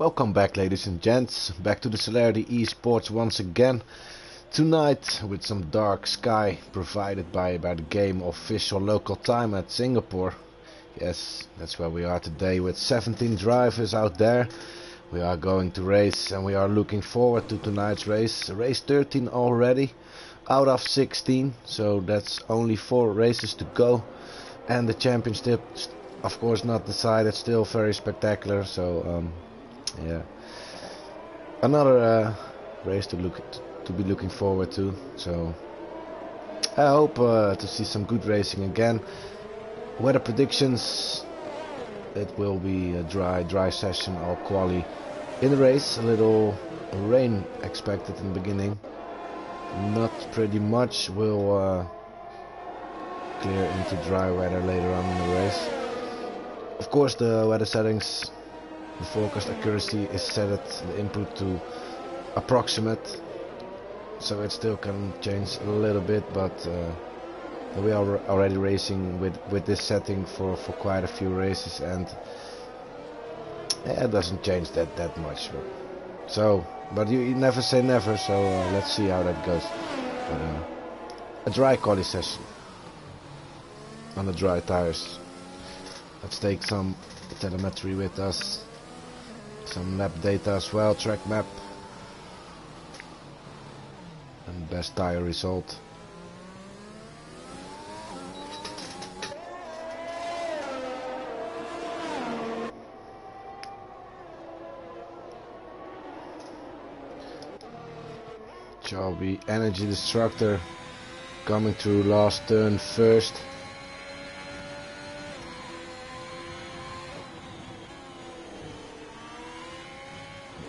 Welcome back ladies and gents, back to the Celerity Esports once again. Tonight with some dark sky provided by, by the game official local time at Singapore. Yes, that's where we are today with 17 drivers out there. We are going to race and we are looking forward to tonight's race. Race 13 already, out of 16, so that's only 4 races to go. And the championship, of course not decided, still very spectacular, so um, yeah. Another uh, race to look to be looking forward to, so I hope uh, to see some good racing again. Weather predictions, it will be a dry, dry session, or quali. In the race, a little rain expected in the beginning. Not pretty much. Will uh, clear into dry weather later on in the race. Of course, the weather settings, the forecast accuracy is set at the input to approximate, so it still can change a little bit, but uh, we are already racing with with this setting for for quite a few races and it doesn't change that that much. So, but you, you never say never. So uh, let's see how that goes. But, uh, a dry quali session on the dry tires. Let's take some telemetry with us, some lap data as well, track map, and best tire result. Shelby Energy Destructor coming through last turn first.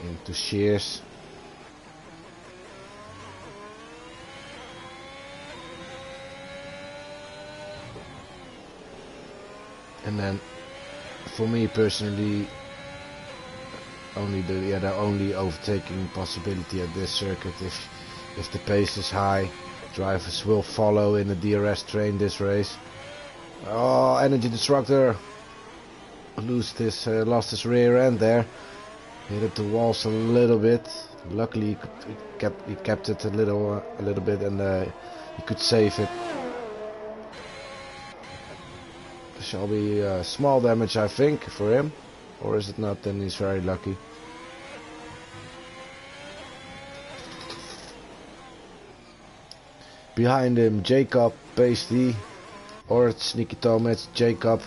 Into Sheares. And then for me personally only the yeah the only overtaking possibility at this circuit if if the pace is high drivers will follow in the DRS train this race. Oh energy destructor lost his uh, lost his rear end there hit it the walls a little bit luckily he, kept he kept it a little uh, a little bit and uh, he could save it shall be uh, small damage I think for him or is it not? Then he's very lucky. Behind him, Jacob, Pasty, or Sneaky Tom, it's Jacob.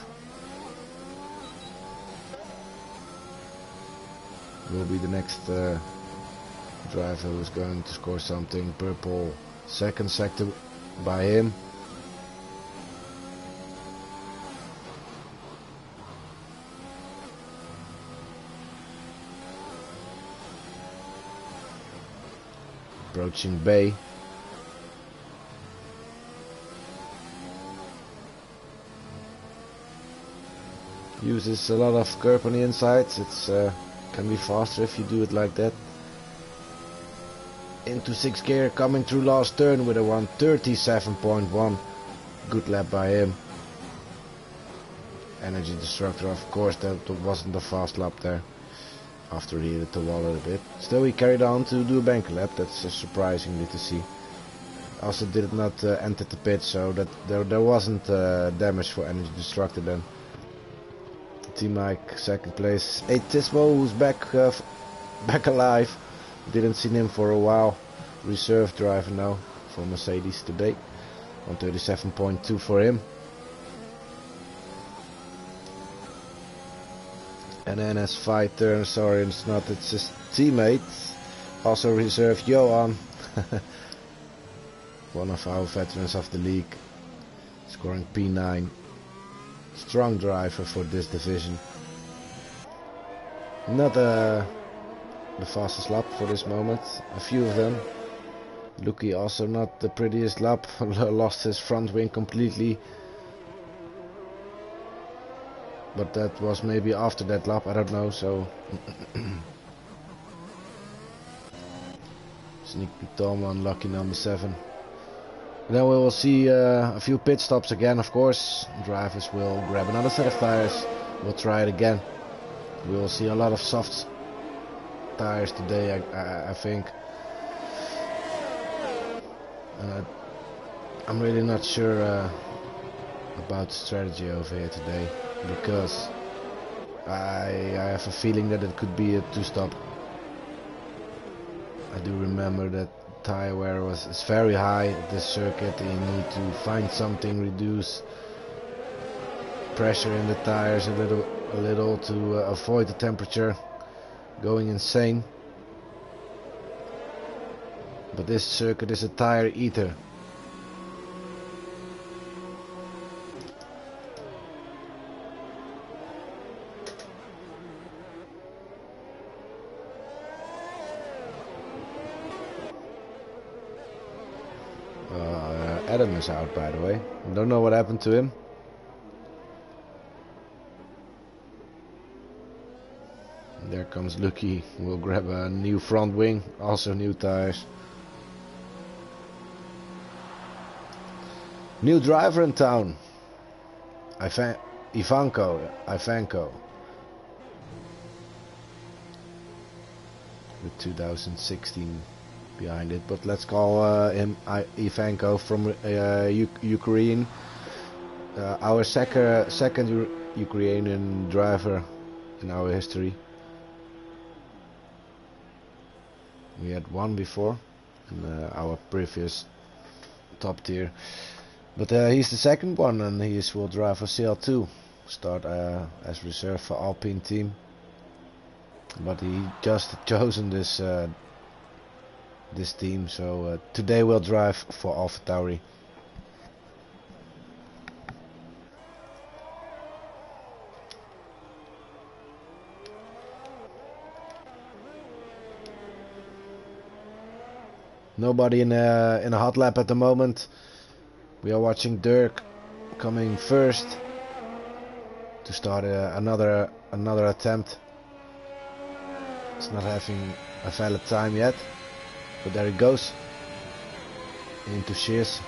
Will be the next uh, driver who's going to score something. Purple, second sector by him. approaching bay. Uses a lot of curb on the insides. It's uh, can be faster if you do it like that. Into six gear, coming through last turn with a 137.1. Good lap by him. Energy Destructor, of course, that wasn't a fast lap there after he hit the wall a bit. Still he carried on to do a bank lap, that's uh, surprisingly to see. Also did not uh, enter the pit, so that there, there wasn't uh, damage for Energy Destructor then. Team Mike second place. Atismo who's back uh, back alive. Didn't see him for a while. Reserve driver now for Mercedes today. 137.2 for him. And then as five turns, sorry, it's not, it's his teammate. Also reserve Johan. One of our veterans of the league. Scoring P9. Strong driver for this division. Not uh, the fastest lap for this moment. A few of them. Lucky also not the prettiest lap. Lost his front wing completely. But that was maybe after that lap, I don't know, so... Sneaky Tom unlucky number 7. Then we will see uh, a few pit stops again, of course. Drivers will grab another set of tires. We'll try it again. We will see a lot of soft tires today, I, I, I think. Uh, I'm really not sure uh, about the strategy over here today because I, I have a feeling that it could be a two-stop. I do remember that tire wear was is very high this circuit you need to find something reduce pressure in the tires a little a little to uh, avoid the temperature. Going insane. But this circuit is a tire eater Adam is out, by the way. Don't know what happened to him. There comes Lucky. We'll grab a new front wing, also new tires. New driver in town. Ivan Ivanko. Ivanko. The 2016 behind it. But let's call uh, him Ivanko from uh, Ukraine. Uh, our sec second Ukrainian driver in our history. We had one before in uh, our previous top tier. But uh, he's the second one and he will drive for CL2. Start uh, as reserve for Alpine team. But he just chosen this this team. So uh, today we'll drive for AlphaTauri. Nobody in a in a hot lap at the moment. We are watching Dirk coming first to start uh, another another attempt. It's not having a valid time yet. But there it goes. Into Sheares.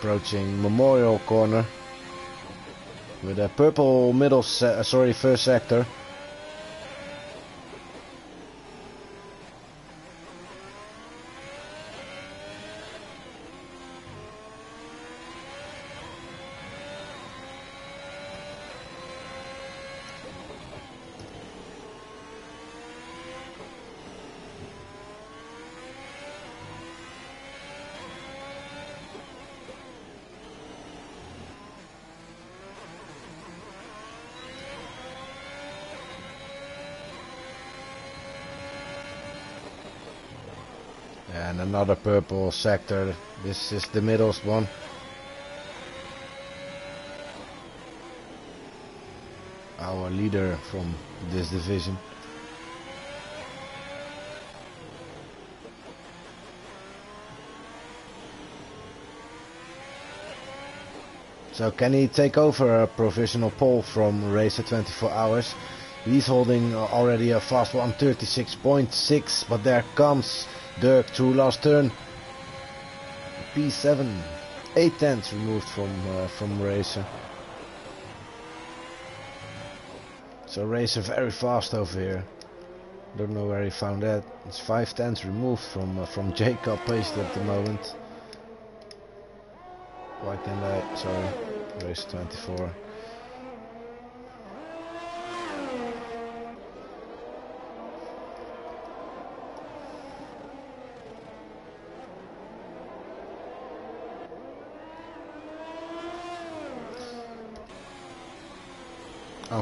approaching Memorial Corner with a purple middle, se uh, sorry, first sector. Another purple sector. This is the middle one. Our leader from this division. So can he take over a provisional pole from Racer 24 Hours? He's holding already a fast 136.6, but there comes Dirk through last turn. P7. 8 tenths removed from uh, from Racer. So Racer very fast over here. Don't know where he found that. It's 5 tenths removed from uh, from Jacob Pace at the moment. Why can't I? Sorry. Race 24.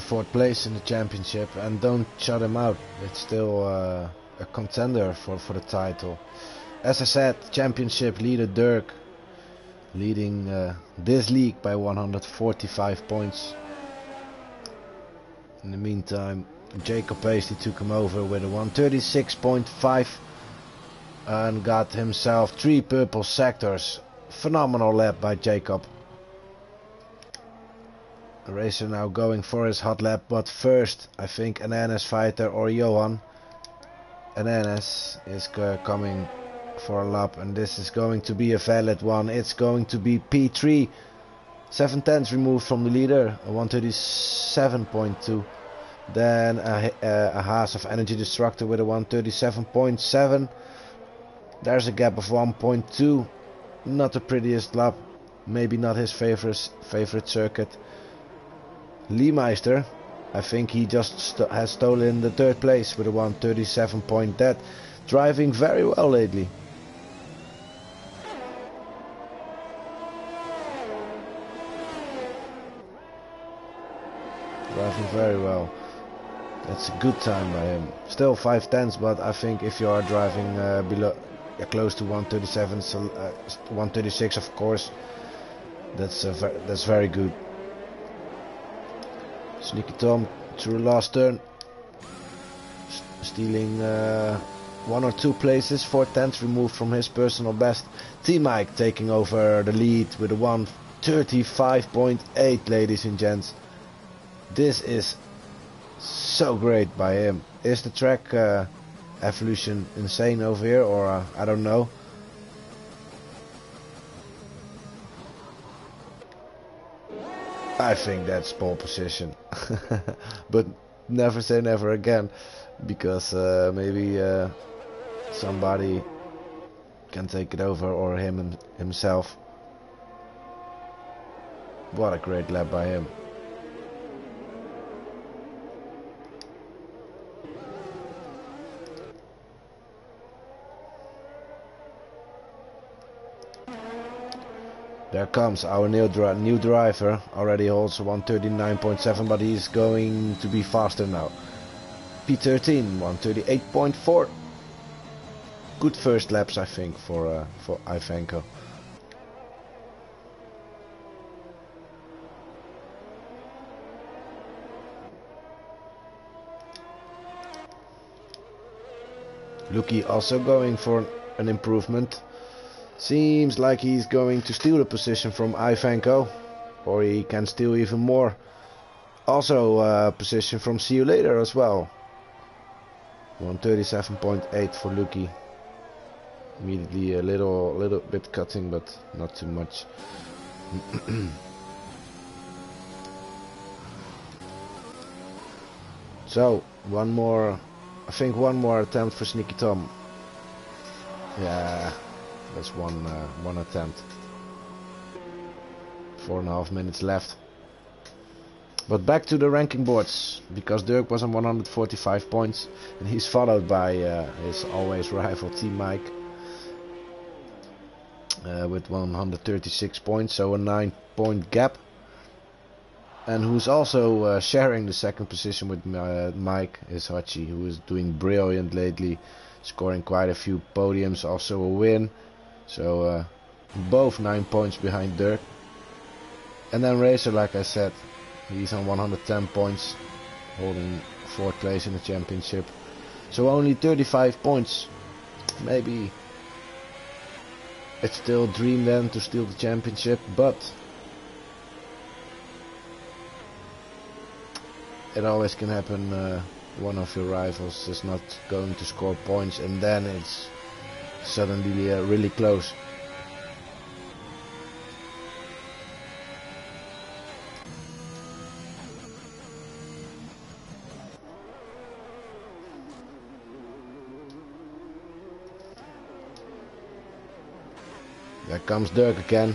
Fourth place in the championship and don't shut him out. It's still uh, a contender for, for the title. As I said, championship leader Dirk leading uh, this league by 145 points. In the meantime, Jacob Paisley took him over with a 136.5 and got himself three purple sectors. Phenomenal lap by Jacob. Racer now going for his hot lap, but first I think Ananas fighter or Johan. Ananas is coming for a lap and this is going to be a valid one. It's going to be P3. 7 tenths removed from the leader, 137.2. Then a, a, a Haas of Energy Destructor with a 137.7. There's a gap of 1.2. Not the prettiest lap. Maybe not his favorite favorite circuit. Leemeister, I think he just st has stolen the third place with a 137 point dead. Driving very well lately. Driving very well. That's a good time by him. Still 5 tenths, but I think if you are driving uh, below, uh, close to 137, so, uh, 136 of course, that's that's very good. Sneaky Tom through last turn, stealing uh, one or two places, four tenths removed from his personal best. T Mike taking over the lead with a 135.8, ladies and gents. This is so great by him. Is the track uh, evolution insane over here, or uh, I don't know. I think that's pole position. but never say never again. Because uh, maybe uh, somebody can take it over or him himself. What a great lap by him. There comes our new, dri new driver, already holds 139.7 but he's going to be faster now. P13, 138.4. Good first laps I think for, uh, for Ivanko. Lucky also going for an improvement. Seems like he's going to steal the position from Ivanko. Or he can steal even more. Also uh, position from See You Later as well. 137.8 for Lucky. Immediately a little little bit cutting but not too much. so one more I think one more attempt for Sneaky Tom. Yeah that's one uh, one attempt. Four and a half minutes left. But back to the ranking boards, because Dirk was on 145 points, and he's followed by uh, his always rival Team Mike uh, with 136 points, so a 9 point gap. And who's also uh, sharing the second position with uh, Mike is Hachi, who is doing brilliant lately, scoring quite a few podiums, also a win. So uh, both 9 points behind Dirk. And then Racer, like I said, he's on 110 points, holding 4th place in the championship. So only 35 points. Maybe it's still a dream then to steal the championship, but it always can happen. Uh, one of your rivals is not going to score points, and then it's suddenly uh, really close. There comes Dirk again.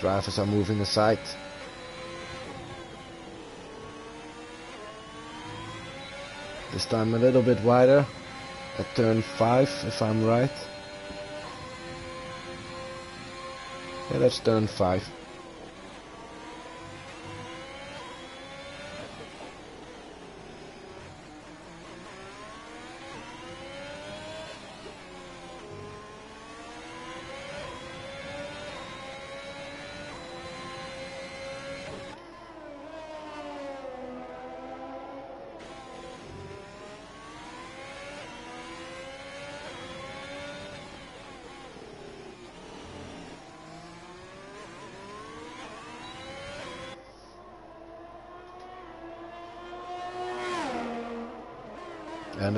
Drivers are moving aside. This time a little bit wider at turn 5 if I'm right. Yeah, that's turn 5.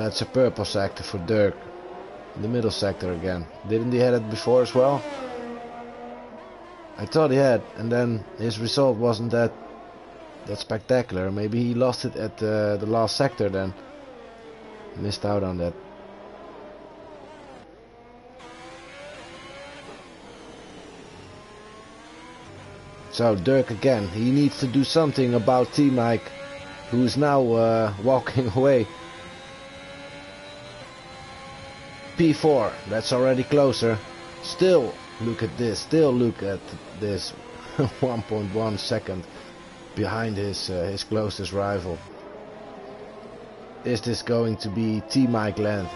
That's a purple sector for Dirk. The middle sector again. Didn't he had it before as well? I thought he had, and then his result wasn't that that spectacular. Maybe he lost it at uh, the last sector then. Missed out on that. So Dirk again, he needs to do something about T-Mike, who is now uh, walking away. P4, that's already closer. Still, look at this, still look at this 1.1 second behind his, uh, his closest rival. Is this going to be T-Mike land?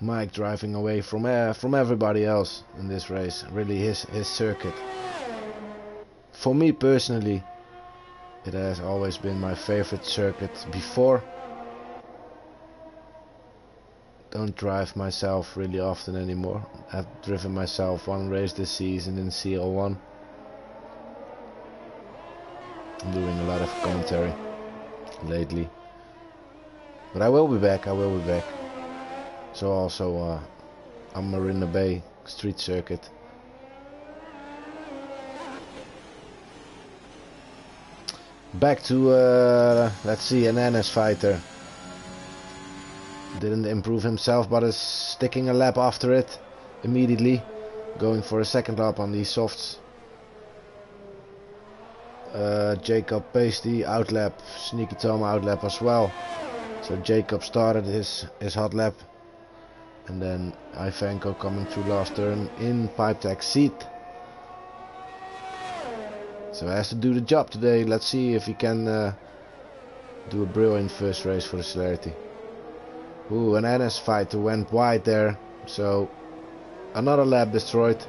Mike driving away from uh, from everybody else in this race. Really his his circuit. For me personally, it has always been my favorite circuit before. Don't drive myself really often anymore. I've driven myself one race this season in CL1. I'm doing a lot of commentary lately. But I will be back, I will be back. So also uh, on Marina Bay street circuit. Back to, uh, let's see, Ananas fighter. Didn't improve himself, but is sticking a lap after it immediately. Going for a second lap on these softs. Uh, Jacob Pasty outlap, Sneaky Tom outlap as well. So Jacob started his, his hot lap and then Ivanko coming through last turn in pipe tech seat. So he has to do the job today. Let's see if he can uh, do a brilliant first race for the Celerity. Ooh, Ananas fighter went wide there. So another lap destroyed.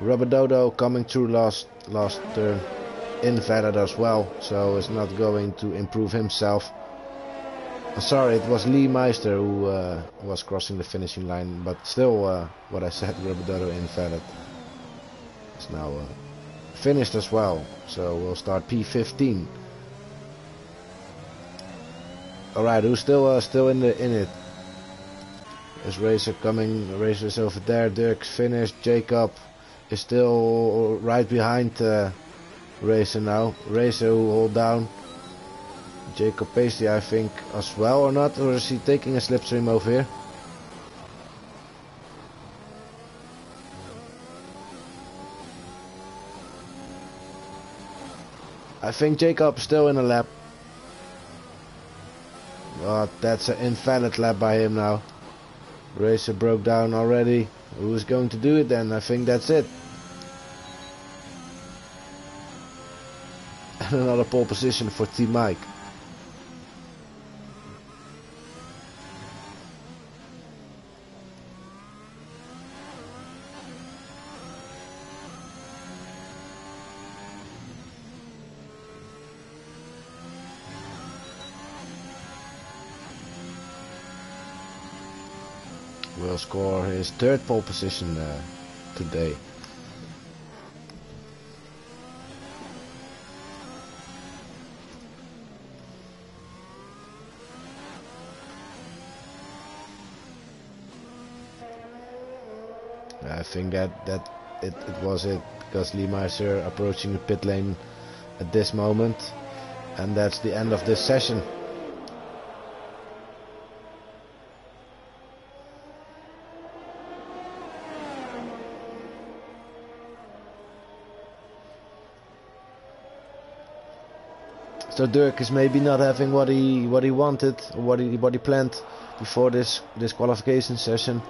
Rubber Dodo coming through last last turn. Invalid as well. So it's not going to improve himself. Sorry, it was Lee Meister who uh, was crossing the finishing line, but still, uh, what I said, Rubadoro invalid. It's now uh, finished as well, so we'll start P15. All right, who's still uh, still in the in it? Is Racer coming? Racer's over there. Dirk's finished. Jacob is still right behind uh, Racer now. Racer who hold down. Jacob Pasty, I think, as well or not? Or is he taking a slipstream over here? I think Jacob's still in the lap. But that's an invalid lap by him now. Racer broke down already. Who's going to do it then? I think that's it. And another pole position for Team Mike. Will score his third pole position uh, today. I think that that it, it was it because Lee Meister approaching the pit lane at this moment and that's the end of this session. So Dirk is maybe not having what he what he wanted or what he what he planned before this this qualification session.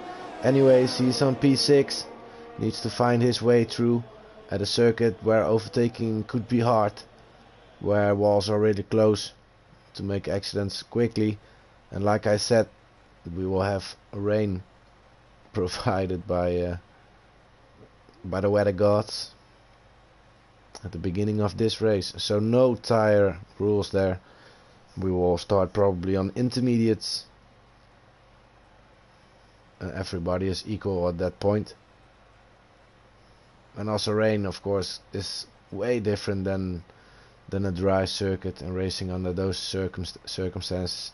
Anyways, he's on P6. Needs to find his way through at a circuit where overtaking could be hard, where walls are really close to make accidents quickly. And like I said, we will have rain provided by uh, by the weather gods at the beginning of this race. So no tire rules there. We will start probably on intermediates. and everybody is equal at that point. And also rain, of course, is way different than than a dry circuit and racing under those circumst circumstances.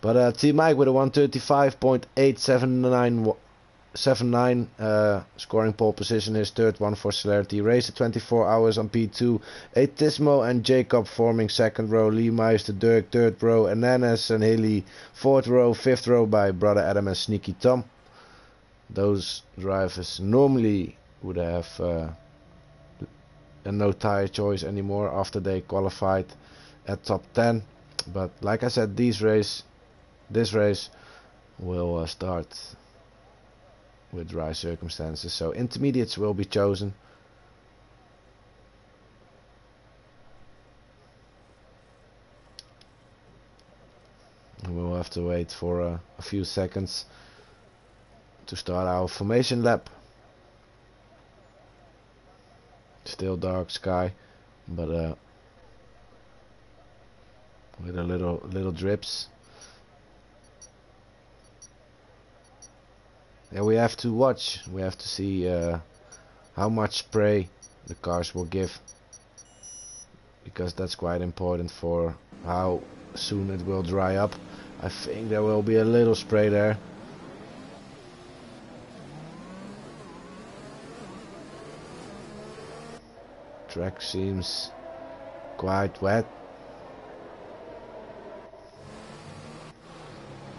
But uh, T Mike with a 135.879 7-9 uh, scoring pole position his third one for Celerity. Race at 24 hours on P2 Etismo and Jacob forming second row. Lee Meister Dirk third row. Ananas and Hilly fourth row. Fifth row by Brother Adam and Sneaky Tom. Those drivers normally would have uh, no tire choice anymore after they qualified at top 10 but like I said these race this race will uh, start with dry circumstances. So intermediates will be chosen. we'll have to wait for uh, a few seconds to start our formation lap. Still dark sky, but uh, with a little little drips. We have to watch. We have to see uh, how much spray the cars will give. Because that's quite important for how soon it will dry up. I think there will be a little spray there. Track seems quite wet.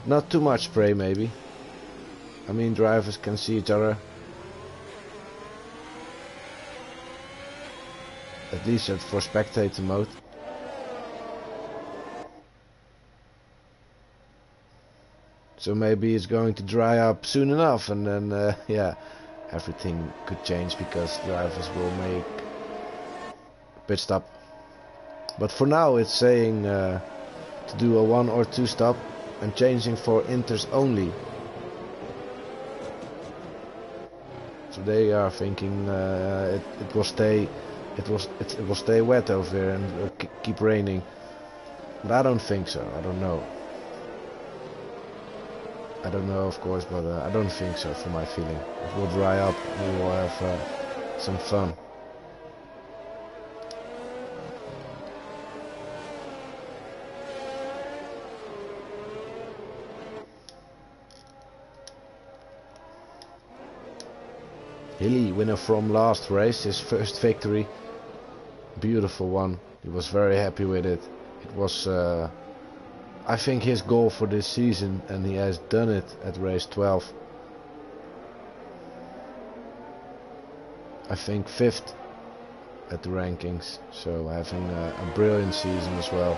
Not too much spray maybe. I mean drivers can see each other. At least for spectator mode. So maybe it's going to dry up soon enough and then uh, yeah everything could change because drivers will make pit stop. But for now it's saying uh, to do a one or two stop and changing for inters only. So they are thinking uh, it, it will stay, it will it, it will stay wet over here and keep raining. But I don't think so. I don't know. I don't know, of course, but uh, I don't think so. For my feeling, it will dry up. We will have uh, some fun. Hilly, winner from last race, his first victory. Beautiful one. He was very happy with it. It was, uh, I think, his goal for this season, and he has done it at race 12. I think fifth at the rankings, so having a, a brilliant season as well.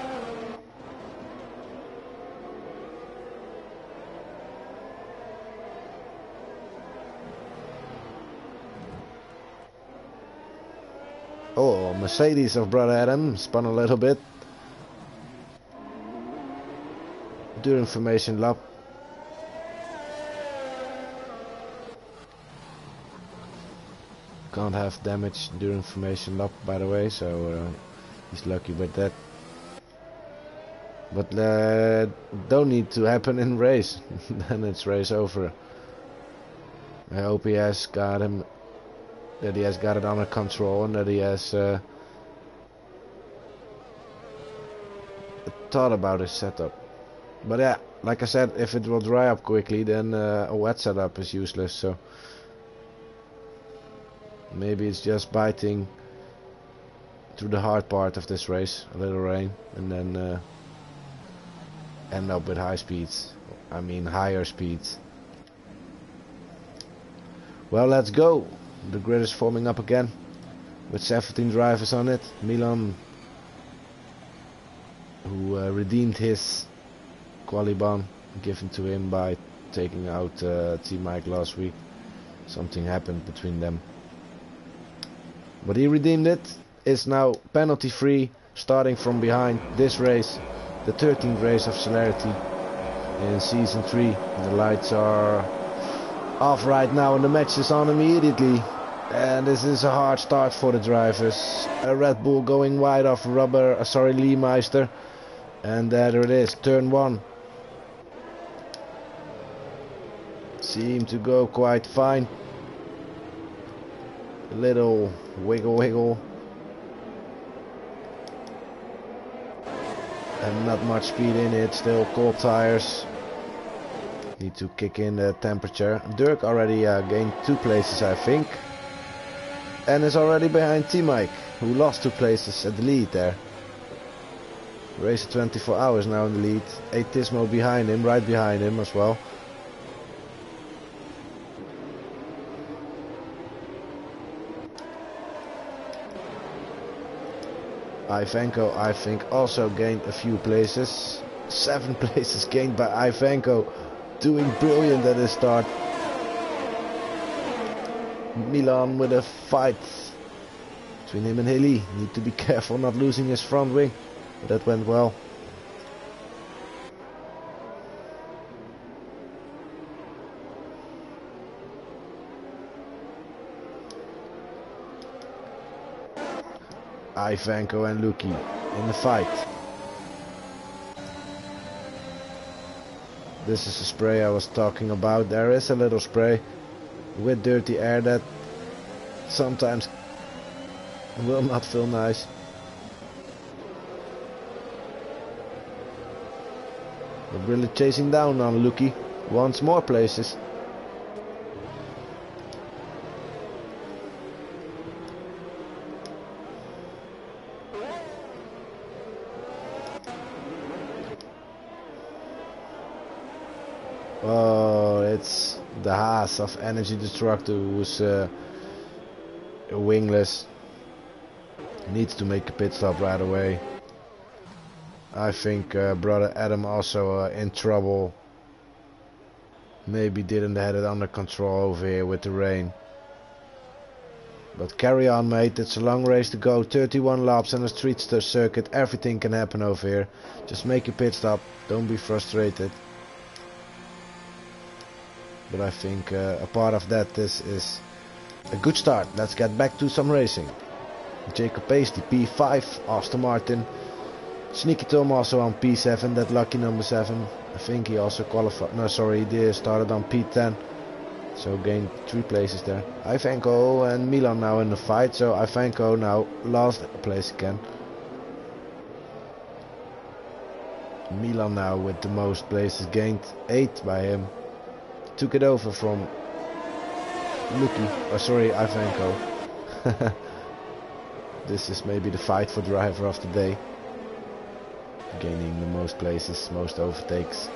Oh, Mercedes of Brother Adam spun a little bit. During formation lap. Can't have damage during formation lap by the way, so uh, he's lucky with that. But uh, don't need to happen in race, then it's race over. I hope he has got him that he has got it under control and that he has uh, thought about his setup. But yeah, like I said, if it will dry up quickly, then uh, a wet setup is useless. So maybe it's just biting through the hard part of this race, a little rain, and then uh, end up with high speeds. I mean higher speeds. Well, let's go. The grid is forming up again with 17 drivers on it. Milan, who uh, redeemed his qualiban given to him by taking out uh, T Mike last week. Something happened between them. But he redeemed it. It's now penalty free starting from behind this race. The 13th race of Celerity in season 3. The lights are off right now and the match is on immediately. And this is a hard start for the drivers. A Red Bull going wide off rubber, uh, sorry, Lee Meister. And there it is, turn one. Seem to go quite fine. little wiggle wiggle. And not much speed in it, still cold tires. Need to kick in the temperature. Dirk already uh, gained two places I think. And is already behind T-Mike, who lost two places at the lead there. Racer 24 hours now in the lead. Atismo behind him, right behind him as well. Ivanko, I think, also gained a few places. Seven places gained by Ivanko. Doing brilliant at the start. Milan with a fight between him and Hilly. Need to be careful not losing his front wing. That went well. Ivanko and Luki in the fight. This is the spray I was talking about. There is a little spray with dirty air that sometimes will not feel nice. Really chasing down on Luki. Wants more places. Oh, it's the Haas of Energy Destructor who's uh, wingless. Needs to make a pit stop right away. I think uh, brother Adam also uh, in trouble. Maybe didn't have it under control over here with the rain. But carry on mate, it's a long race to go, 31 laps and a street circuit, everything can happen over here. Just make your pit stop, don't be frustrated. But I think uh, a part of that is, is a good start. Let's get back to some racing. Jacob Pasty, P5, Aston Martin. Sneaky Tom also on P7, that lucky number 7. I think he also qualified, no sorry, he did started on P10. So gained 3 places there. Ivanko and Milan now in the fight, so Ivanko now last place again. Milan now with the most places gained, 8 by him. Took it over from Luki, oh sorry, Ivanko. this is maybe the fight for driver of the day gaining the most places, most overtakes.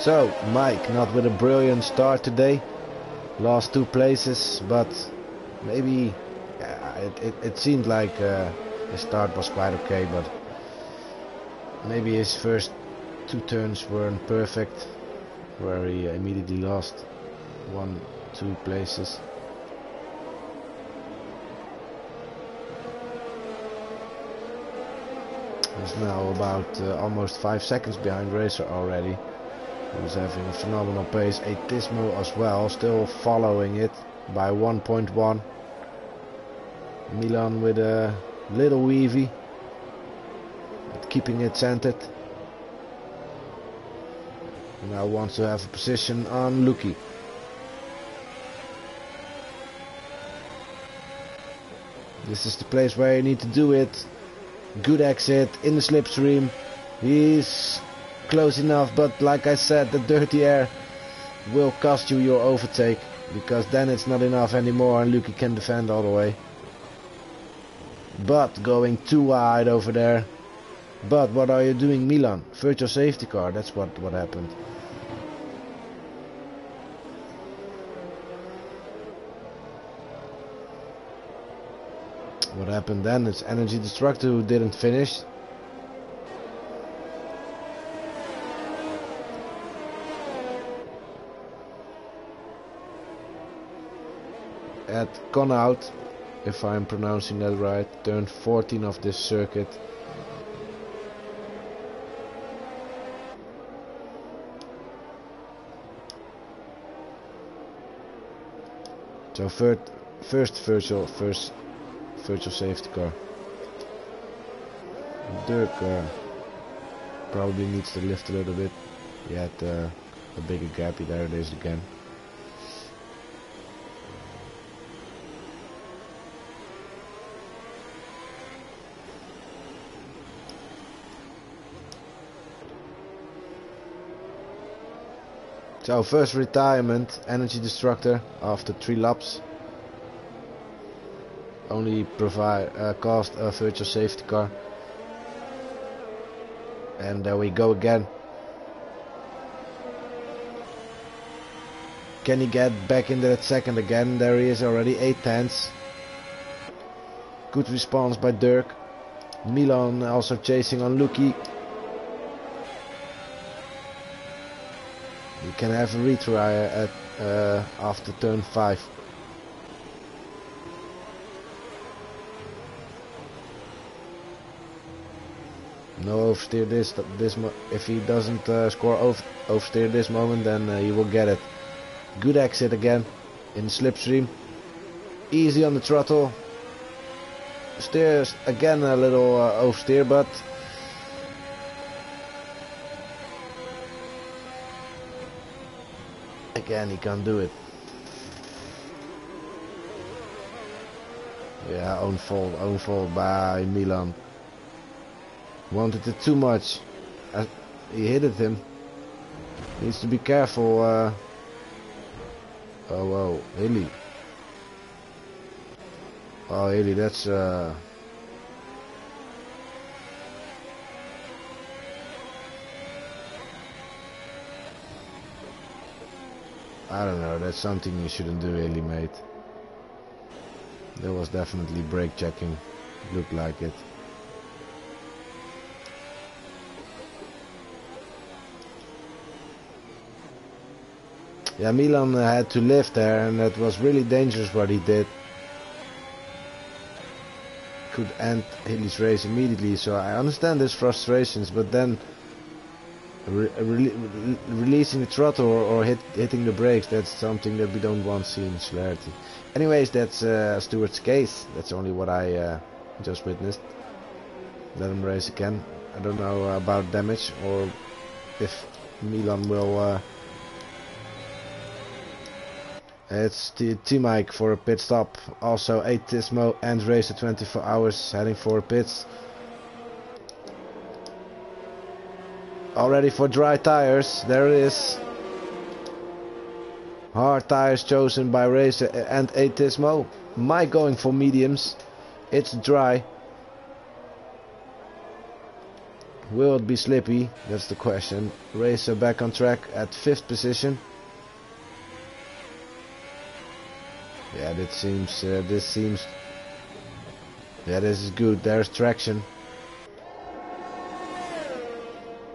So, Mike, not with a brilliant start today, Lost two places, but maybe yeah, it, it, it, seemed like uh, start was quite okay, but maybe his first two turns weren't perfect, where he immediately lost one, two places. He's now about uh, almost five seconds behind Racer already who's having a phenomenal pace. Atismo as well, still following it by 1.1. Milan with a little weavy, But keeping it centered. Now wants to have a position on Luki. This is the place where you need to do it. Good exit in the slipstream. He's close enough, but like I said, the dirty air will cost you your overtake, because then it's not enough anymore and Luki can defend all the way. But going too wide over there. But what are you doing Milan? Virtual safety car, that's what, what happened. What happened then? It's Energy Destructor who didn't finish. at Connaught, if I'm pronouncing that right, turn 14 of this circuit. So first, first virtual, first virtual safety car. Dirk uh, probably needs to lift a little bit. He had uh, a bigger gap, there it is again. So first retirement, Energy Destructor after three laps. Only provide uh, cost a virtual safety car. And there we go again. Can he get back into that second again? There he is already, 8 tenths. Good response by Dirk. Milan also chasing on Luki. You can have a retry at uh, after turn 5. No oversteer this this if he doesn't uh, score over, oversteer this moment then uh, he will get it. Good exit again in slipstream. Easy on the throttle. Steers again a little uh, oversteer but Again, he can't do it. Yeah, own fault, own fault by Milan. Wanted it too much. Uh, he hit it him. Needs to be careful. Uh... Oh, whoa, Hilly. Oh, Hilly, that's... Uh... I don't know, that's something you shouldn't do really, mate. There was definitely brake checking. Looked like it. Yeah, Milan had to lift there and that was really dangerous what he did. Could end Hilly's race immediately, so I understand his frustrations, but then re re releasing the throttle or, or hit, hitting the brakes, that's something that we don't want to see in Celerity. Anyways, that's uh, Stewart's case. That's only what I uh, just witnessed. Let him race again. I don't know about damage or if Milan will... Uh, it's T-Mike for a pit stop. Also Atismo and Racer 24 hours heading for pits. All ready for dry tires. There it is. Hard tires chosen by Racer and Atismo. My going for mediums. It's dry. Will it be slippy? That's the question. Racer back on track at fifth position. Yeah, that seems. Uh, this seems. Yeah, this is good. There's traction.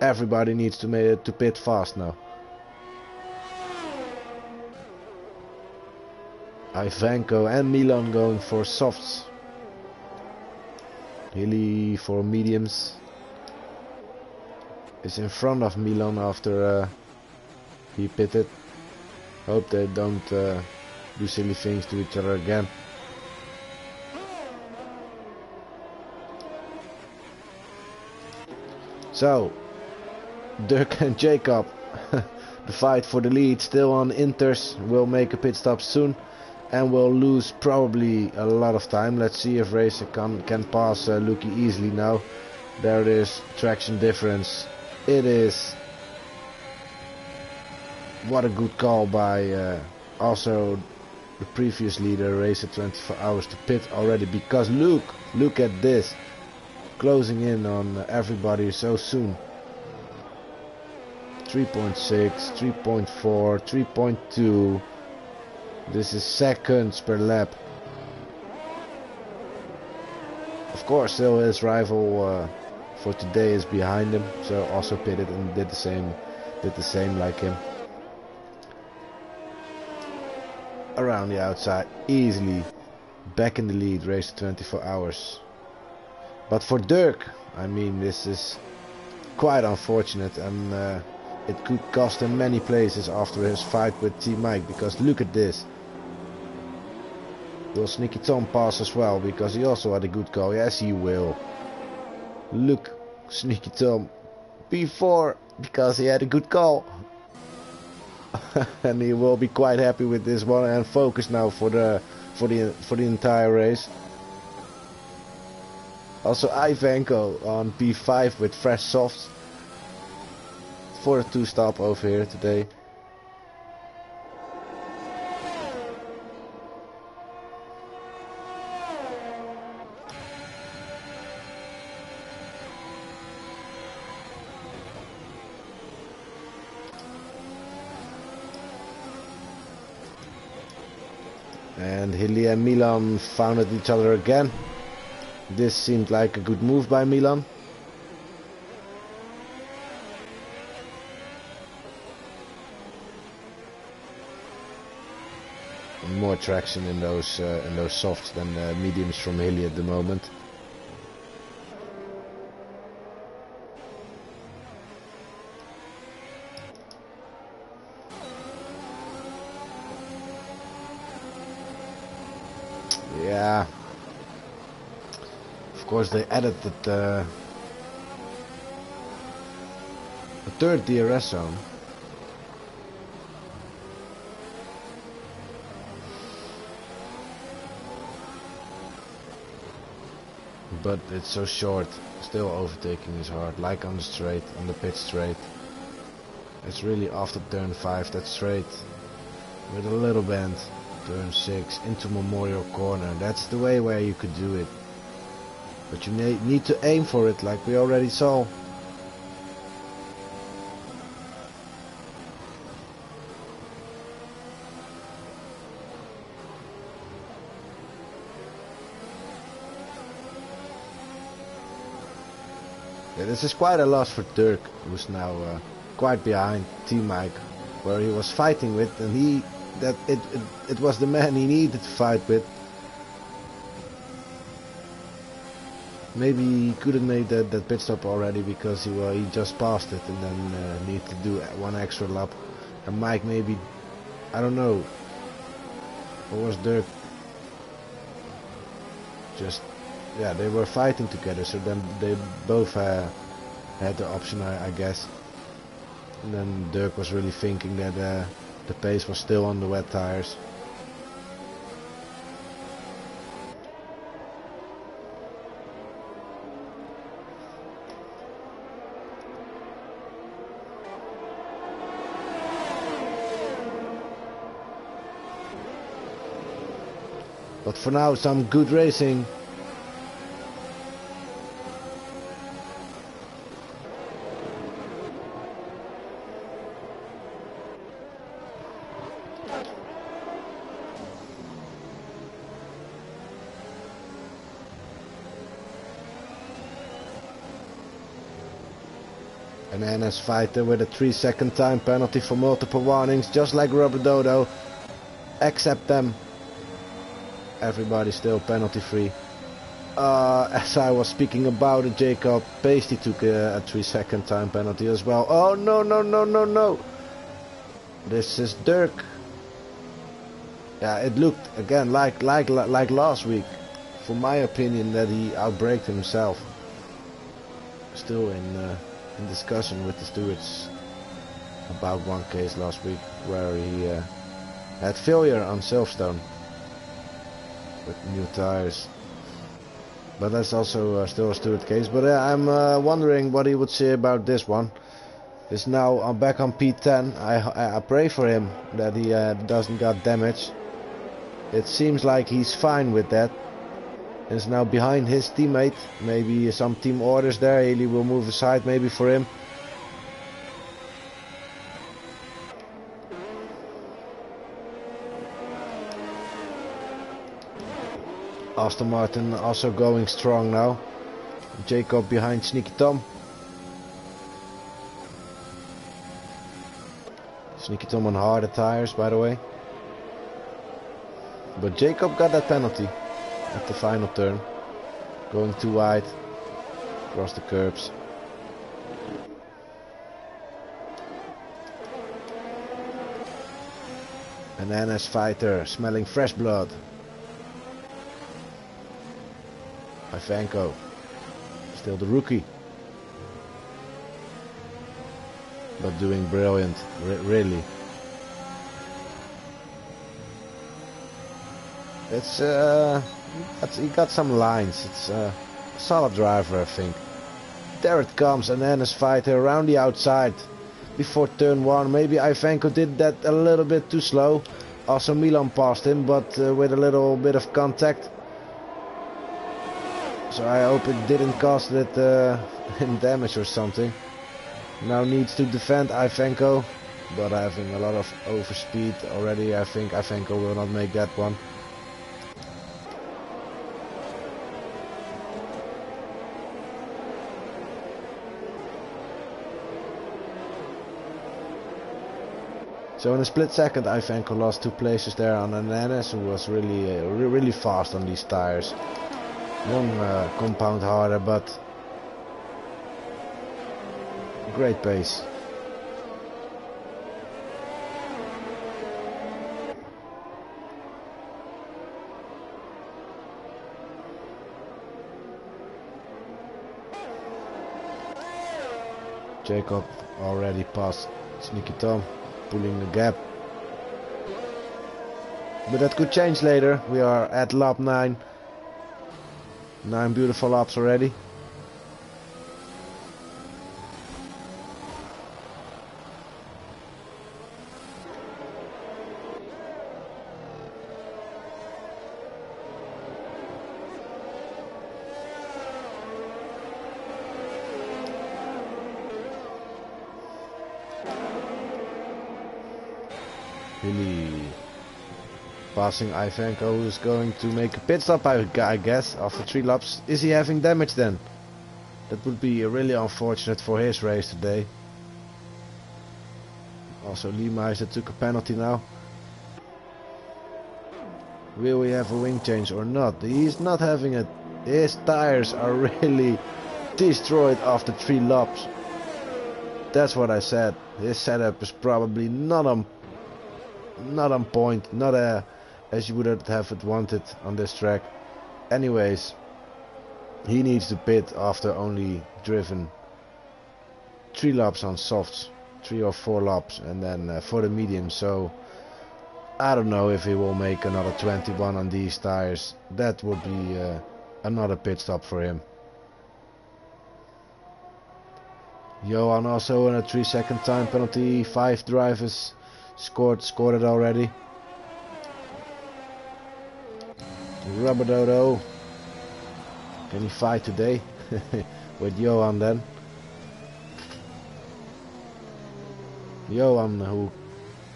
Everybody needs to make to pit fast now. Ivanko and Milan going for softs. Hilly for mediums. Is in front of Milan after uh, he pitted. Hope they don't uh, do silly things to each other again. So, Dirk and Jacob. the fight for the lead still on Inters. Will make a pit stop soon and will lose probably a lot of time. Let's see if Racer can, can pass uh, Luki easily now. There it is, traction difference. It is. What a good call by uh, also the previous leader, Racer 24 hours to pit already because look, look at this. Closing in on everybody so soon. 3.6, 3.4, 3.2. This is seconds per lap. Of course, still his rival uh, for today is behind him, so also pitted and did the same, did the same like him. Around the outside, easily back in the lead, race 24 hours. But for Dirk, I mean, this is quite unfortunate and. Uh, it could cost him many places after his fight with T Mike because look at this. Will Sneaky Tom pass as well? Because he also had a good call. Yes, he will. Look, Sneaky Tom. Before, because he had a good call. and he will be quite happy with this one and focus now for the for the for the entire race. Also Ivanko on P5 with fresh softs for a two stop over here today. And Hilly and Milan found each other again. This seemed like a good move by Milan. More traction in those uh, in those softs than uh, mediums from Hilly at the moment. Yeah. Of course, they added that uh, a third DRS zone. But it's so short. Still overtaking is hard. Like on the straight, on the pit straight. It's really after turn 5, that straight. With a little bend turn 6 into Memorial Corner. That's the way where you could do it. But you need to aim for it like we already saw. This is quite a loss for Dirk, who's now uh, quite behind T-Mike, where he was fighting with, and he that it, it, it was the man he needed to fight with. Maybe he couldn't make that, that pit stop already because he well, he just passed it and then uh, need to do one extra lap. And Mike maybe, I don't know, or was Dirk just, yeah, they were fighting together, so then they both uh, had the option, I, I, guess. And then Dirk was really thinking that uh, the pace was still on the wet tires. But for now, some good racing. Ananas fighter with a 3 second time penalty for multiple warnings, just like Rubber Dodo. Accept them. Everybody still penalty free. Uh, as I was speaking about it, Jacob Pasty took a, a 3 second time penalty as well. Oh no, no, no, no, no. This is Dirk. Yeah, it looked again like like like last week, for my opinion, that he outbraked himself. Still in uh, in discussion with the stewards about one case last week where he uh, had failure on Silverstone with new tires. But that's also uh, still a steward case. But uh, I'm uh, wondering what he would say about this one. He's now I'm back on P10. I, I pray for him that he uh, doesn't got damage. It seems like he's fine with that is now behind his teammate. Maybe some team orders there. Haley will move aside maybe for him. Aston Martin also going strong now. Jacob behind Sneaky Tom. Sneaky Tom on harder tires by the way. But Jacob got that penalty at the final turn. Going too wide, across the curbs. Ananas fighter smelling fresh blood. Ivanko, Still the rookie. But doing brilliant, really. It's uh, he got some lines. It's uh, a solid driver, I think. There it comes, and then his fighter around the outside before turn one. Maybe Ivanko did that a little bit too slow. Also Milan passed him, but uh, with a little bit of contact. So I hope it didn't cost it uh, damage or something. Now needs to defend Ivanko, but having a lot of overspeed already, I think Ivanko will not make that one. So in a split second, Ivanko lost two places there on Ananas, who was really, uh, really fast on these tires. One uh, compound harder, but great pace. Jacob already passed Sneaky Tom pulling the gap. But that could change later. We are at lap 9. 9 beautiful laps already. Passing Ivanko oh, is going to make a pit stop I, I guess after three laps. Is he having damage then? That would be really unfortunate for his race today. Also Liemeister took a penalty now. Will we have a wing change or not? He's not having it. His tires are really destroyed after three laps. That's what I said. His setup is probably not on not on point, not a as you would have wanted on this track. Anyways, he needs to pit after only driven three laps on softs, three or four laps, and then uh, for the medium. So I don't know if he will make another 21 on these tires. That would be uh, another pit stop for him. Johan also on a 3 second time penalty. Five drivers scored scored it already. Rubber Dodo. Can he fight today? With Johan then. Johan who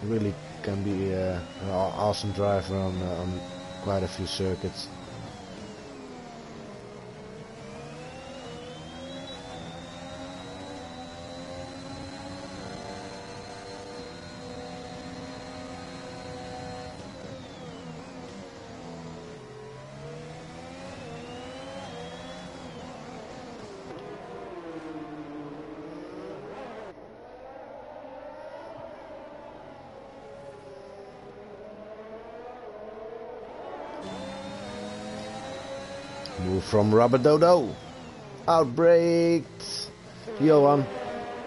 really can be uh, an awesome driver on, uh, on quite a few circuits. From Rubber Dodo. Outbraked. Johan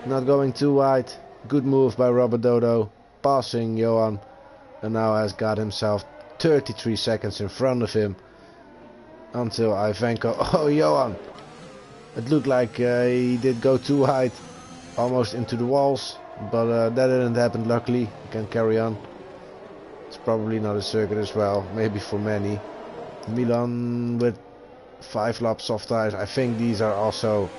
not going too wide. Good move by Rubber Dodo. Passing Johan. And now has got himself 33 seconds in front of him. Until Ivanko. Oh, Johan. It looked like uh, he did go too wide. Almost into the walls. But uh, that didn't happen luckily. He can carry on. It's probably not a circuit as well. Maybe for many. Milan with five lap soft tires. I think these are also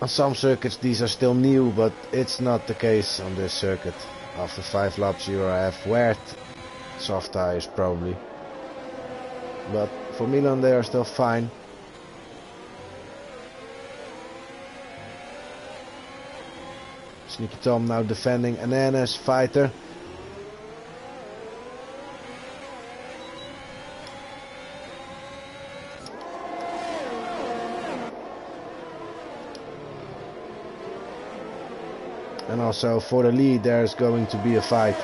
on some circuits these are still new, but it's not the case on this circuit. After five laps you have wear soft tires probably. But for Milan they are still fine. Sneaky Tom now defending Ananas fighter. And also for the lead there's going to be a fight.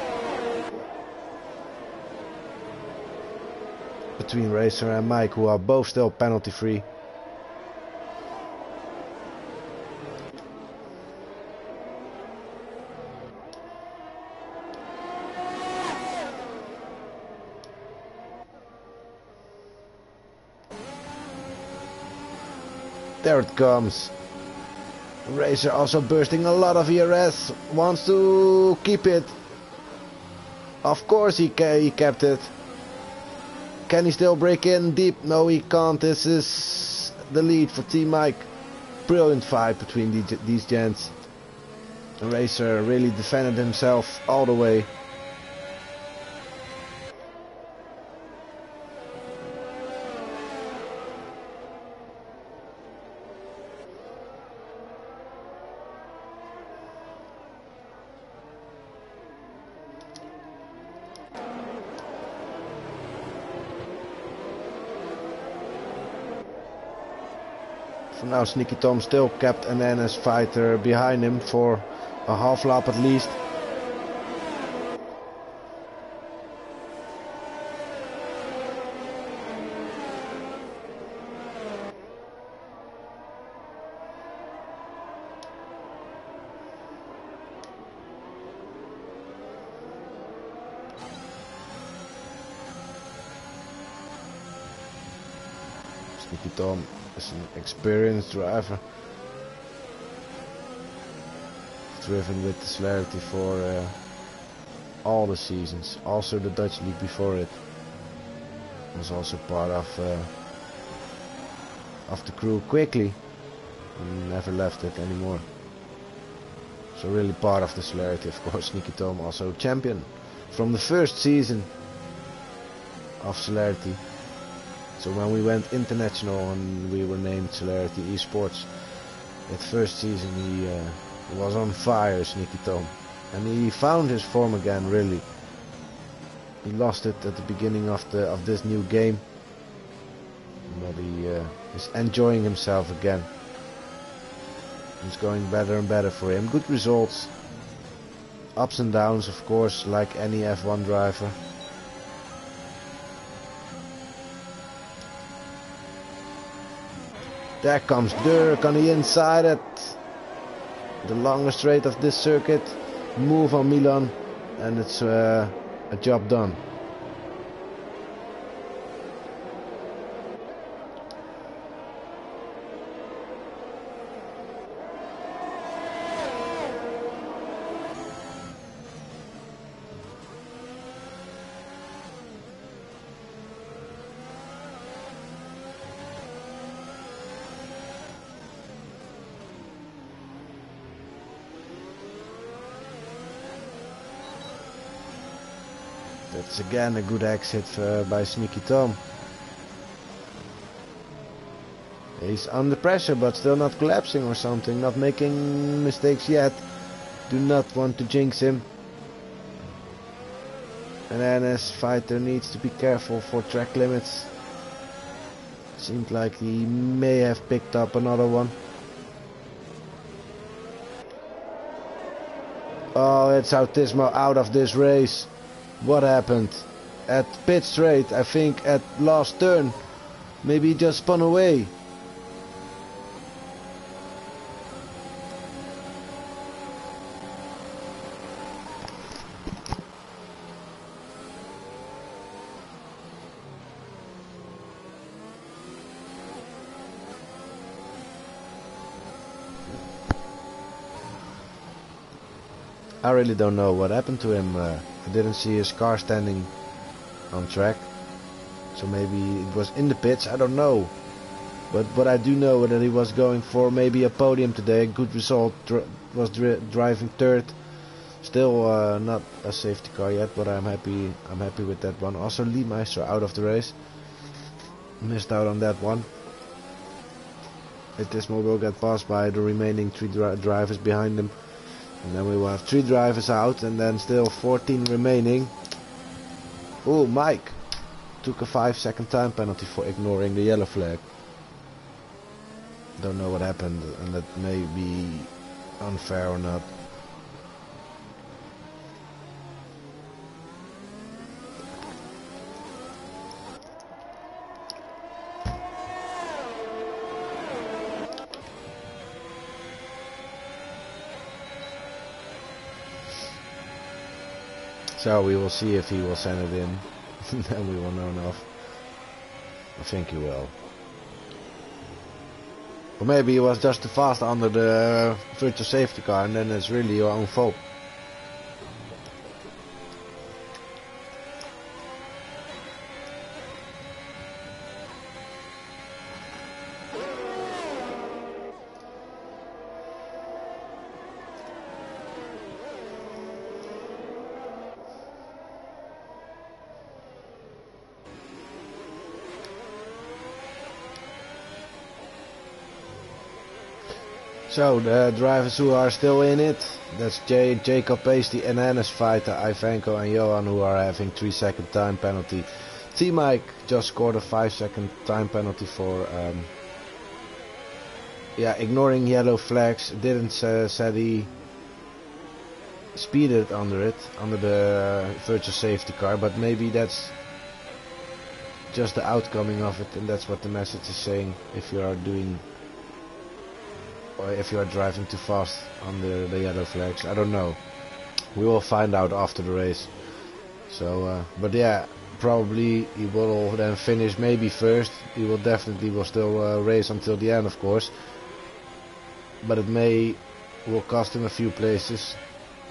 between Racer and Mike, who are both still penalty free. There it comes. Racer also bursting a lot of ERS. Wants to keep it. Of course he, he kept it. Can he still brake in deep? No, he can't. This is the lead for T-Mike. Brilliant fight between these, these gents. The racer really defended himself all the way. Sneaky Tom still kept Ananas fighter behind him for a half lap at least. Sneaky Tom is an experienced driver. Driven with the celerity for uh, all the seasons. Also the Dutch League before it. Was also part of uh, of the crew quickly. Never left it anymore. So really part of the celerity of course. Sneaky Tom also champion from the first season of celerity. So when we went international and we were named Celerity Esports, that first season he, uh, was on fire, Sneaky Tom. And he found his form again, really. He lost it at the beginning of the of this new game. But he uh, is enjoying himself again. It's going better and better for him. Good results. Ups and downs, of course, like any F1 driver. There comes Dirk on the inside at the longest straight of this circuit. Move on Milan and it's uh, a job done. That's again a good exit uh, by Sneaky Tom. He's under pressure but still not collapsing or something, not making mistakes yet. Do not want to jinx him. An NS fighter needs to be careful for track limits. Seemed like he may have picked up another one. Oh, it's Autismo out of this race. What happened? At pit straight, I think at last turn. Maybe he just spun away. I really don't know what happened to him. Uh, I didn't see his car standing on track. So maybe it was in the pits, I don't know. But but I do know that he was going for maybe a podium today. a Good result. Was dri driving third. Still uh, not a safety car yet, but I'm happy. I'm happy with that one. Also, Leemeister out of the race. Missed out on that one. Autismo will get passed by the remaining three dri drivers behind him. And then we will have three drivers out and then still 14 remaining. Oh, Mike took a 5 second time penalty for ignoring the yellow flag. Don't know what happened and that may be unfair or not. So we will see if he will send it in. then we will know enough. I think he will. Or maybe he was just too fast under the virtual safety car and then it's really your own fault. So the drivers who are still in it, that's Jay, Jacob Pasty, Ananas Fighter, Ivanko and Johan who are having 3 second time penalty. T-Mike just scored a 5 second time penalty for um, yeah, ignoring yellow flags. Didn't uh, said he speeded under it, under the virtual safety car, but maybe that's just the outcoming of it and that's what the message is saying if you are doing or if you are driving too fast under the yellow flags. I don't know. We will find out after the race. So, uh, but yeah, probably he will then finish maybe first. He will definitely will still uh, race until the end, of course. But it may will cost him a few places,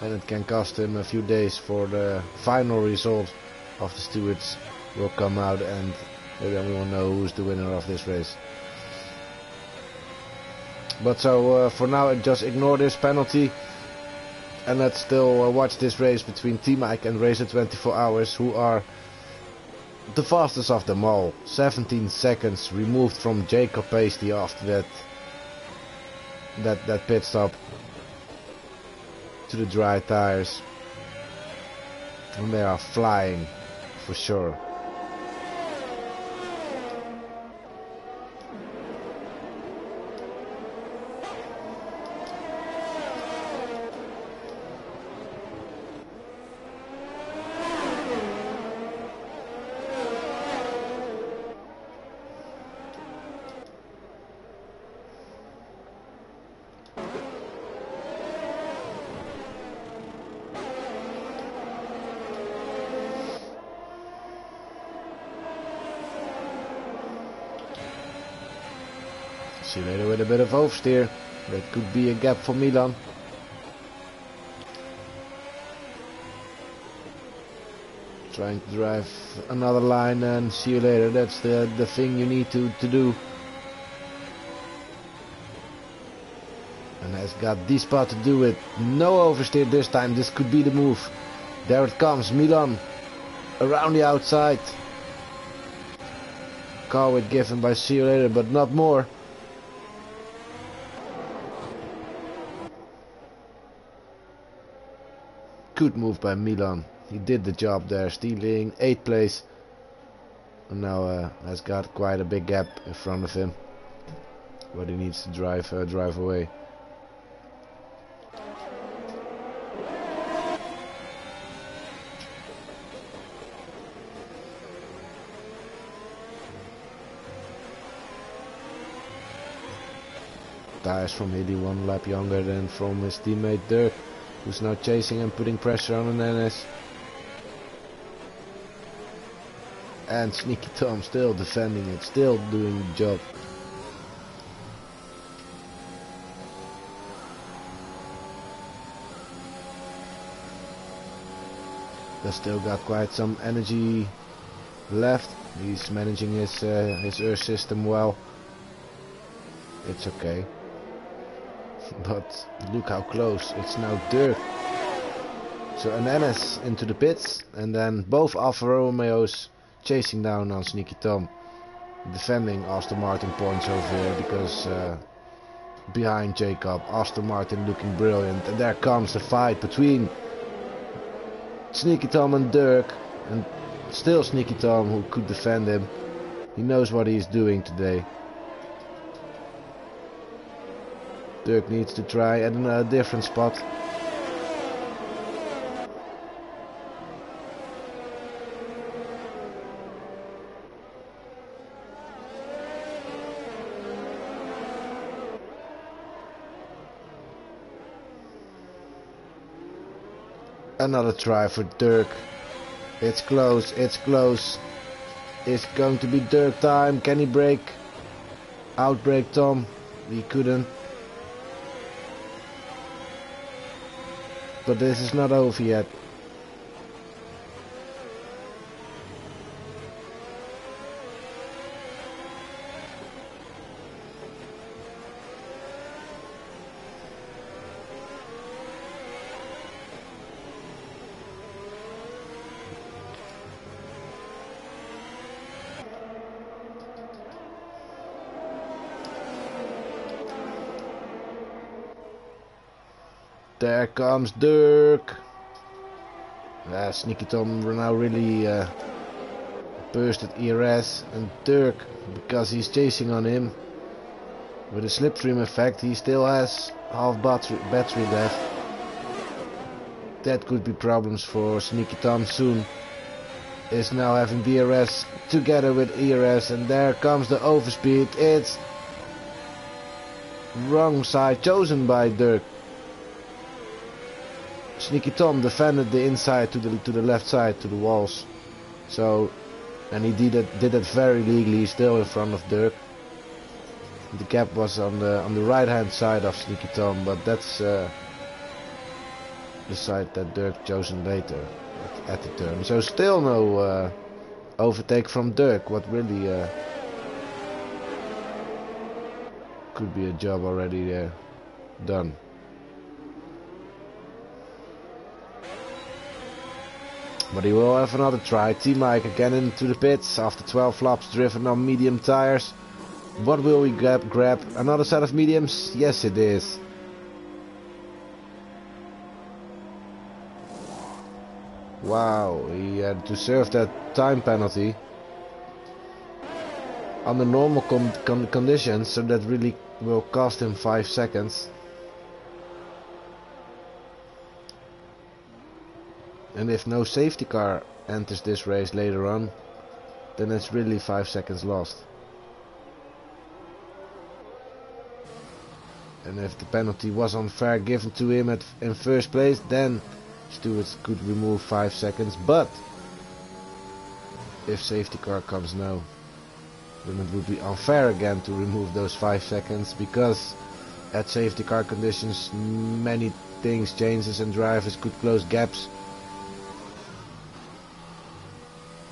and it can cost him a few days for the final result of the stewards will come out, and then we will know who's the winner of this race. But so uh, for now, just ignore this penalty. And let's still uh, watch this race between T-Mike and Racer 24 Hours, who are the fastest of them all. 17 seconds removed from Jacob Pasty after that that that pit stop to the dry tires. And they are flying for sure. A bit of oversteer. That could be a gap for Milan. Trying to drive another line and see you later. That's the, the thing you need to, to do. And has got this part to do it. No oversteer this time. This could be the move. There it comes. Milan around the outside. Car with given by see you later, but not more. Good move by Milan. He did the job there, stealing 8th place. And now uh, has got quite a big gap in front of him. But he needs to drive uh, drive away. Tires from Hilly one lap younger than from his teammate Dirk who's now chasing and putting pressure on Hernandez. And Sneaky Tom still defending it, still doing the job. There's still got quite some energy left. He's managing his uh, his ERS system well. It's okay. But look how close. It's now Dirk. So Ananas into the pits. And then both Alfa Romeos chasing down on Sneaky Tom. Defending Aston Martin points over here because uh, behind Jacob. Aston Martin looking brilliant. And there comes the fight between Sneaky Tom and Dirk. And still Sneaky Tom who could defend him. He knows what he's doing today. Dirk needs to try at a different spot. Another try for Dirk. It's close, it's close. It's going to be Dirk time. Can he brake? Outbreak Tom. He couldn't. But this is not over yet. There comes Dirk. Yeah, Sneaky Tom now really uh, bursted ERS and Dirk because he's chasing on him with a slipstream effect he still has half battery, battery left. That could be problems for Sneaky Tom soon. Is now having DRS together with ERS and there comes the overspeed. It's wrong side chosen by Dirk Sneaky Tom defended the inside to the to the left side to the walls. So, and he did it did it very legally, still in front of Dirk. The gap was on the on the right hand side of Sneaky Tom, but that's uh, the side that Dirk chosen later at, at, the turn. So still no uh, overtake from Dirk. What really uh, could be a job already uh, done. But he will have another try. T-Mike again into the pits after 12 laps driven on medium tires. What will we grab? Grab another set of mediums? Yes it is. Wow, he had to serve that time penalty. Under normal con con conditions, so that really will cost him 5 seconds. And if no safety car enters this race later on, then it's really 5 seconds lost. And if the penalty was unfair given to him at, in first place, then Stewart could remove 5 seconds. But if safety car comes now, then it would be unfair again to remove those 5 seconds because at safety car conditions many things changes and drivers could close gaps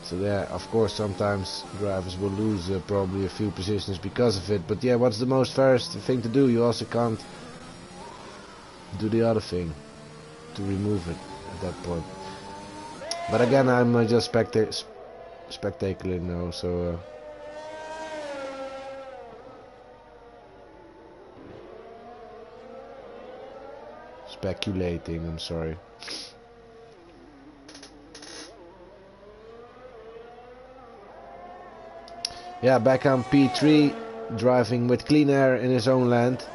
So yeah, of course sometimes drivers will lose uh, probably a few positions because of it. But yeah, what's the most fairest thing to do? You also can't do the other thing to remove it at that point. But again, I'm uh, just specta spectacular now, so... Uh, speculating, I'm sorry. Yeah, back on P3, driving with clean air in his own land.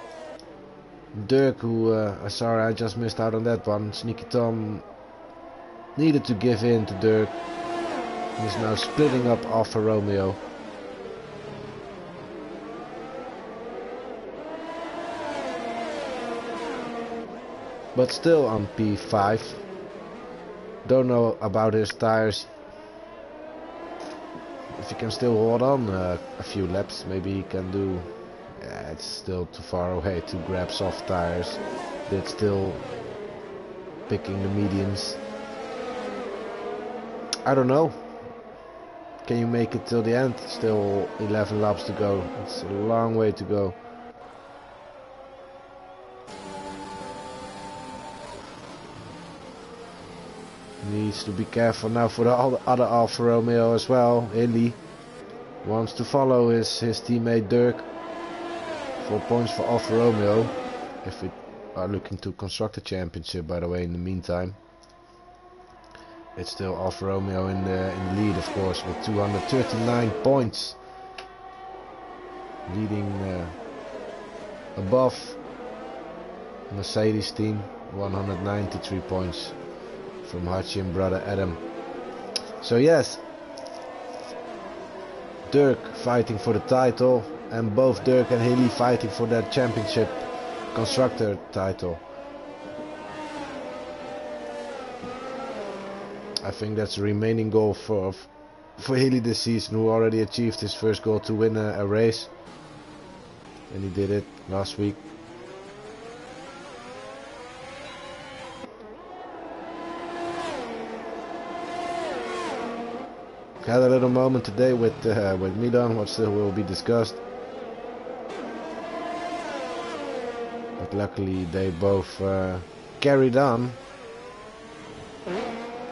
Dirk, who, uh, sorry, I just missed out on that one. Sneaky Tom needed to give in to Dirk. He's now splitting up Alfa Romeo. But still on P5. Don't know about his tires if he can still hold on uh, a few laps, maybe he can do... Yeah, it's still too far away to grab soft tires. But still picking the mediums. I don't know. Can you make it till the end? Still 11 laps to go. It's a long way to go. Needs to be careful now for the other Alfa Romeo as well. Hilly wants to follow his, his teammate Dirk. Four points for Alfa Romeo. If we are looking to construct a championship by the way in the meantime. It's still Alfa Romeo in the, in the lead of course with 239 points. Leading uh, above Mercedes team 193 points from Hachi and brother Adam. So yes, Dirk fighting for the title and both Dirk and Hilly fighting for that championship constructor title. I think that's the remaining goal for for Hilly this season, who already achieved his first goal to win a, a race. And he did it last week. Had a little moment today with uh, with Milan, what still will be discussed. But luckily they both uh, carried on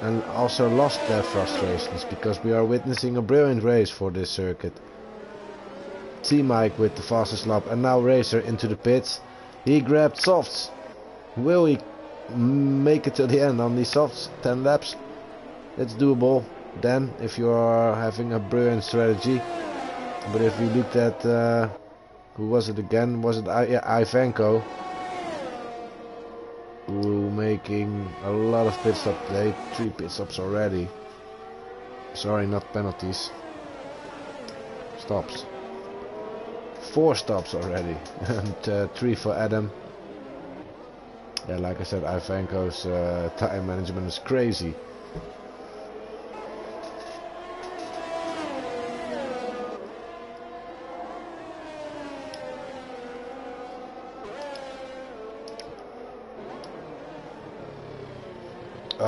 and also lost their frustrations because we are witnessing a brilliant race for this circuit. T-Mike with the fastest lap and now Racer into the pits. He grabbed softs. Will he make it to the end on these softs? 10 laps. It's doable then if you are having a brilliant strategy. But if you looked at, uh, who was it again? Was it I yeah, Ivanko? Who making a lot of pit stops today. Three pit stops already. Sorry, not penalties. Stops. Four stops already. and uh, three for Adam. Yeah, like I said, Ivanko's uh, time management is crazy.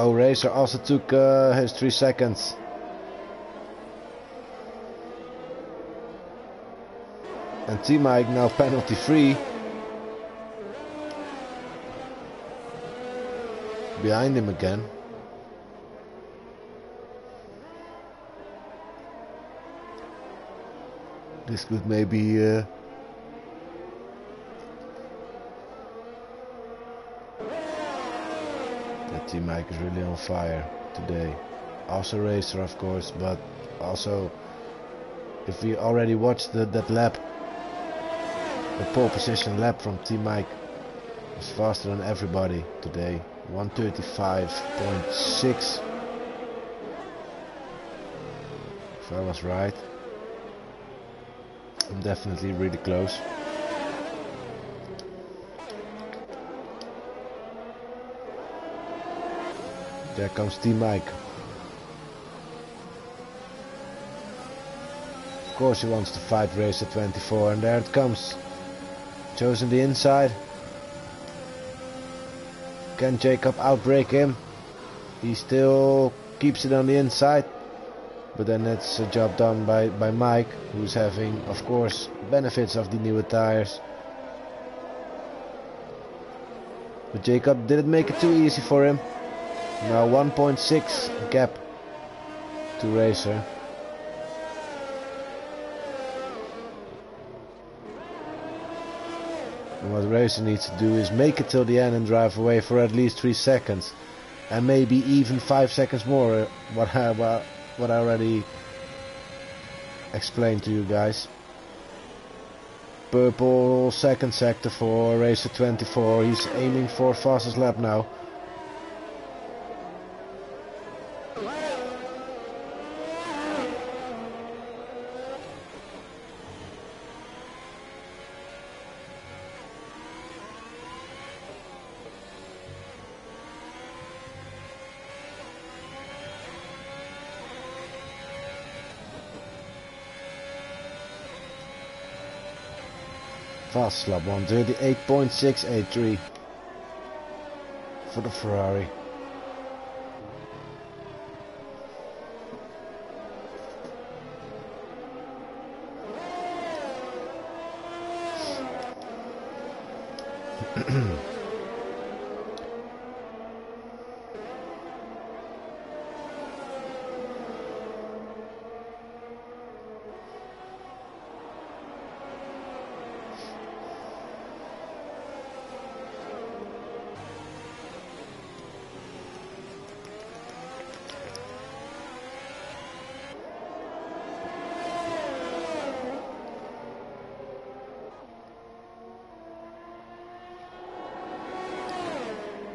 Oh, Racer also took uh, his three seconds. And T-Mike now penalty free. Behind him again. This could maybe uh, T Mike is really on fire today. Also racer of course, but also if we already watched the, that lap, the pole position lap from T Mike is faster than everybody today. 135.6 if I was right. I'm definitely really close. There comes T-Mike. Of course he wants to fight race at 24 and there it comes. Chosen the inside. Can Jacob outbrake him? He still keeps it on the inside. But then it's a job done by, by Mike, who's having, of course, benefits of the newer tires. But Jacob didn't make it too easy for him. Now 1.6 gap to Racer. What Racer needs to do is make it till the end and drive away for at least 3 seconds. And maybe even 5 seconds more, uh, what I, what I already explained to you guys. Purple second sector for Racer 24, he's aiming for fastest lap now. Lap 138.683 for the Ferrari.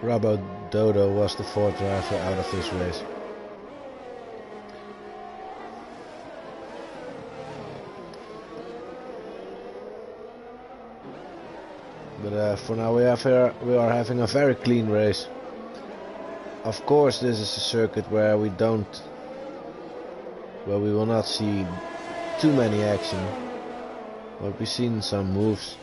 Robbo Dodo was the fourth driver out of this race. But uh, for now we, here, we are having a very clean race. Of course this is a circuit where we don't where we will not see too many action but we've seen some moves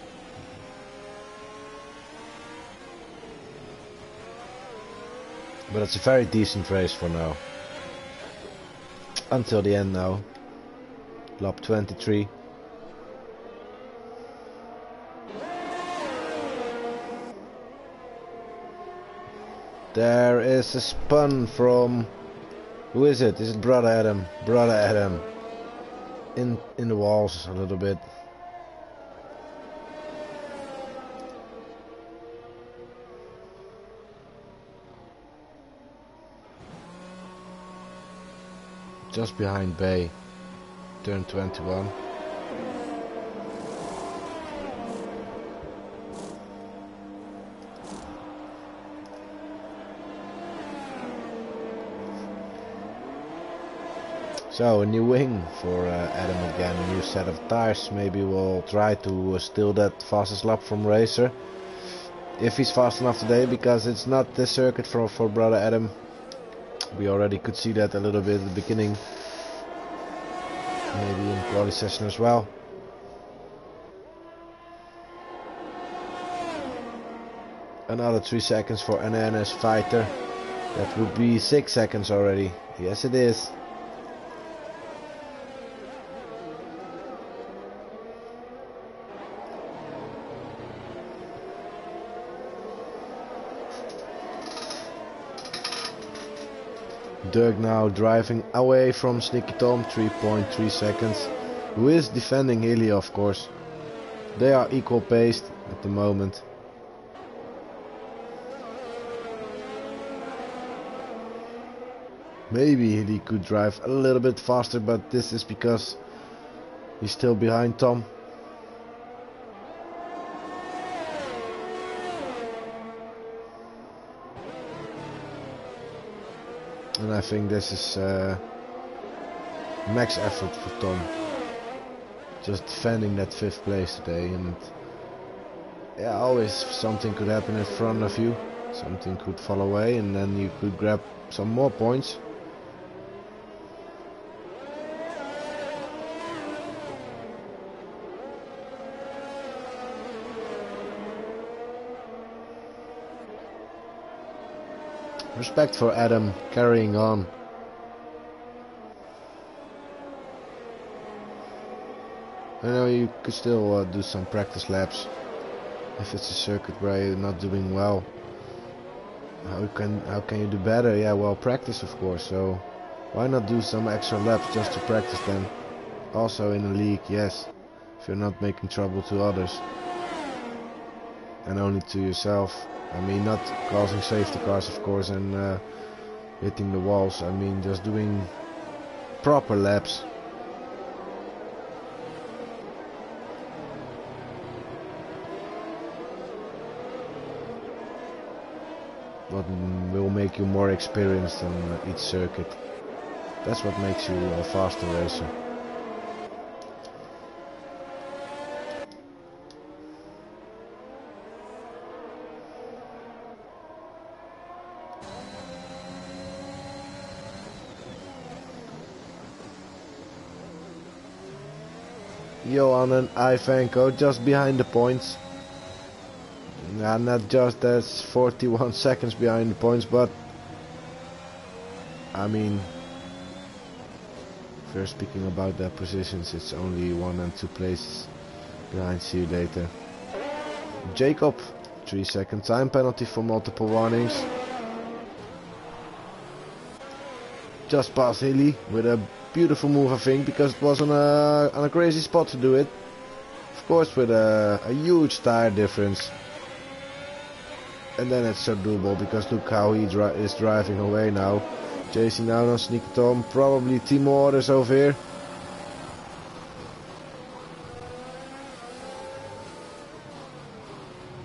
but it's a very decent race for now until the end now lap 23 There is a spun from... Who is it? Is it Brother Adam? Brother Adam. In, in the walls a little bit. Just behind Bay. Turn 21. So a new wing for uh, Adam again, a new set of tires. Maybe we'll try to uh, steal that fastest lap from Racer. If he's fast enough today, because it's not the circuit for, for brother Adam. We already could see that a little bit at the beginning. Maybe in quality session as well. Another 3 seconds for Ananas Fighter. That would be 6 seconds already. Yes it is. Dirk now driving away from Sneaky Tom, 3.3 seconds. Who is defending Hilly, of course. They are equal paced at the moment. Maybe Hilly could drive a little bit faster, but this is because he's still behind Tom. I think this is uh, max effort for Tom. Just defending that fifth place today and yeah, always something could happen in front of you. Something could fall away and then you could grab some more points. Respect for Adam carrying on. I know you could still uh, do some practice laps if it's a circuit where you're not doing well. How can how can you do better? Yeah, well, practice of course. So why not do some extra laps just to practice them? Also in a league, yes, if you're not making trouble to others and only to yourself. I mean, not causing safety cars, of course, and uh, hitting the walls. I mean, just doing proper laps. What will make you more experienced on each circuit. That's what makes you a faster racer. Johannen Ivanko just behind the points. Yeah, not just that's 41 seconds behind the points, but I mean, first speaking about their positions, it's only one and two places behind. See you later. Jacob, three second time penalty for multiple warnings. Just past Hilly with a beautiful move I think because it was on a, on a crazy spot to do it. Of course with a, a huge tire difference. And then it's so doable because look how he dri is driving away now. Chasing down on Sneaky Tom. Probably team orders over here.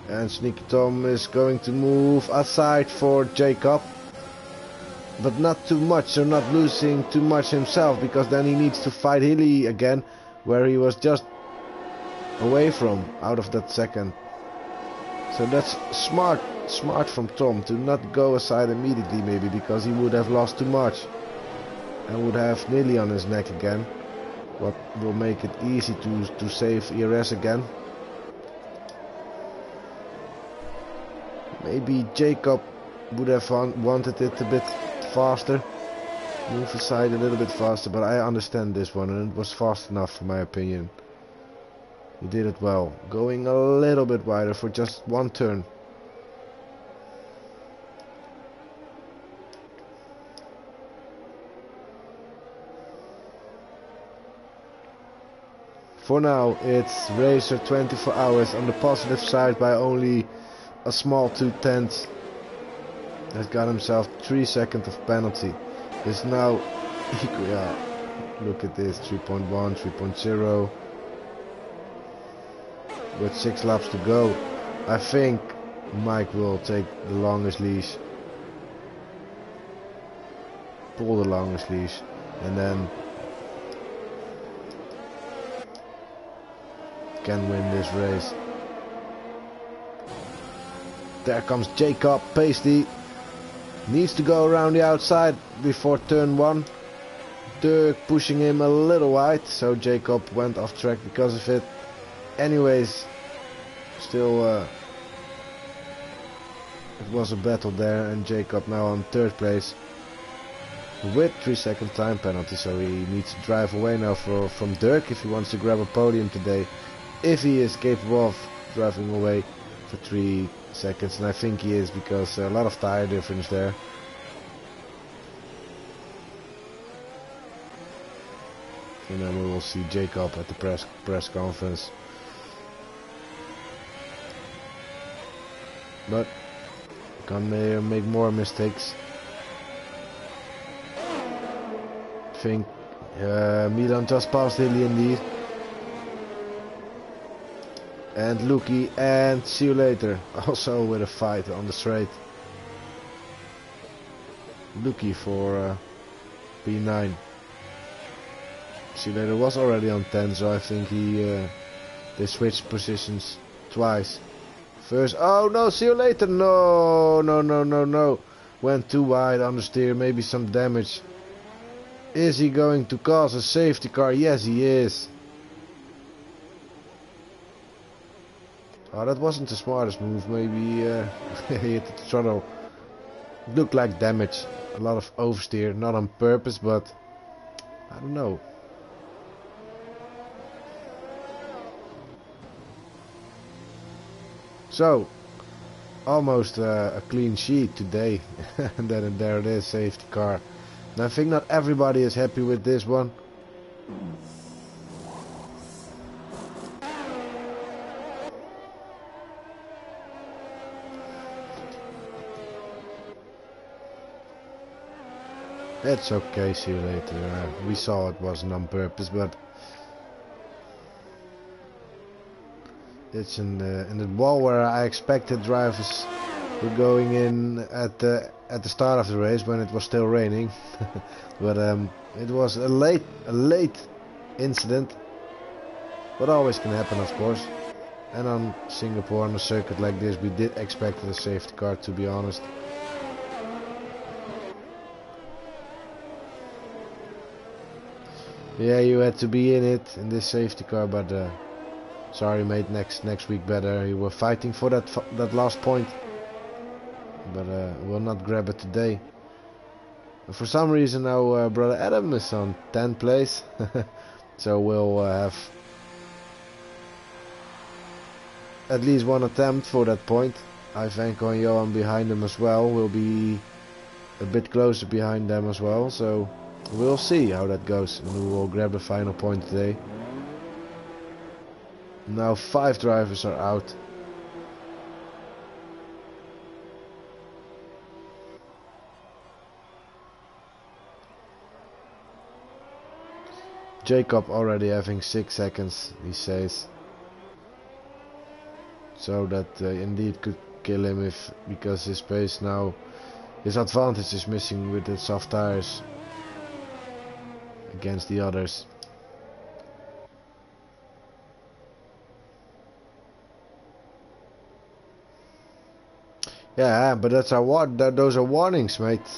And Sneaky Tom is going to move aside for Jacob but not too much, so not losing too much himself, because then he needs to fight Hilly again, where he was just away from, out of that second. So that's smart smart from Tom to not go aside immediately maybe because he would have lost too much and would have nearly on his neck again what will make it easy to, to save ERS again. Maybe Jacob would have wanted it a bit faster. Move aside a little bit faster, but I understand this one and it was fast enough for my opinion. He did it well, going a little bit wider for just one turn. For now, it's Racer 24 hours on the positive side by only a small two tenths. Has got himself three seconds of penalty. Is now, yeah, look at this, 3.1, 3.0. With six laps to go, I think Mike will take the longest leash. Pull the longest leash, and then can win this race. There comes Jacob Pasty. Needs to go around the outside before turn one. Dirk pushing him a little wide, so Jacob went off track because of it. Anyways, still uh, it was a battle there and Jacob now on third place with 3 second time penalty so he needs to drive away now for, from Dirk if he wants to grab a podium today if he is capable of driving away for 3 seconds and I think he is because a lot of tire difference there. And then we will see Jacob at the press press conference. But can make more mistakes. I think uh, Milan just passed Hilly indeed and Luki and see you later. Also with a fight on the straight. Luki for uh, P9 see you later was already on 10 so I think he uh, they switched positions twice. First oh no see you later. No no no no no. Went too wide on the steer. Maybe some damage. Is he going to cause a safety car? Yes he is Oh, that wasn't the smartest move. Maybe uh, he hit the throttle. Looked like damage. A lot of oversteer. Not on purpose, but I don't know. So, almost uh, a clean sheet today. and then there it is, safety car. And I think not everybody is happy with this one. It's okay, see you later. Uh, we saw it wasn't on purpose, but it's in the in the wall where I expected drivers were going in at the at the start of the race when it was still raining. but um, it was a late a late incident, but always can happen, of course. And on Singapore on a circuit like this, we did expect a safety car, to be honest. Yeah, you had to be in it in this safety car, but uh, sorry, mate. Next next week better. You were fighting for that that last point, but uh, will not grab it today. For some reason our uh, brother Adam is on 10th place, so we'll uh, have at least one attempt for that point. Ivanko and Johan behind them as well. Will be a bit closer behind them as well, so. We'll see how that goes and we will grab the final point today. Now five drivers are out. Jacob already having 6 seconds, he says. So that uh, indeed could kill him if because his pace now, his advantage is missing with the soft tires against the others. Yeah, but that's our war that, those are warnings, mate.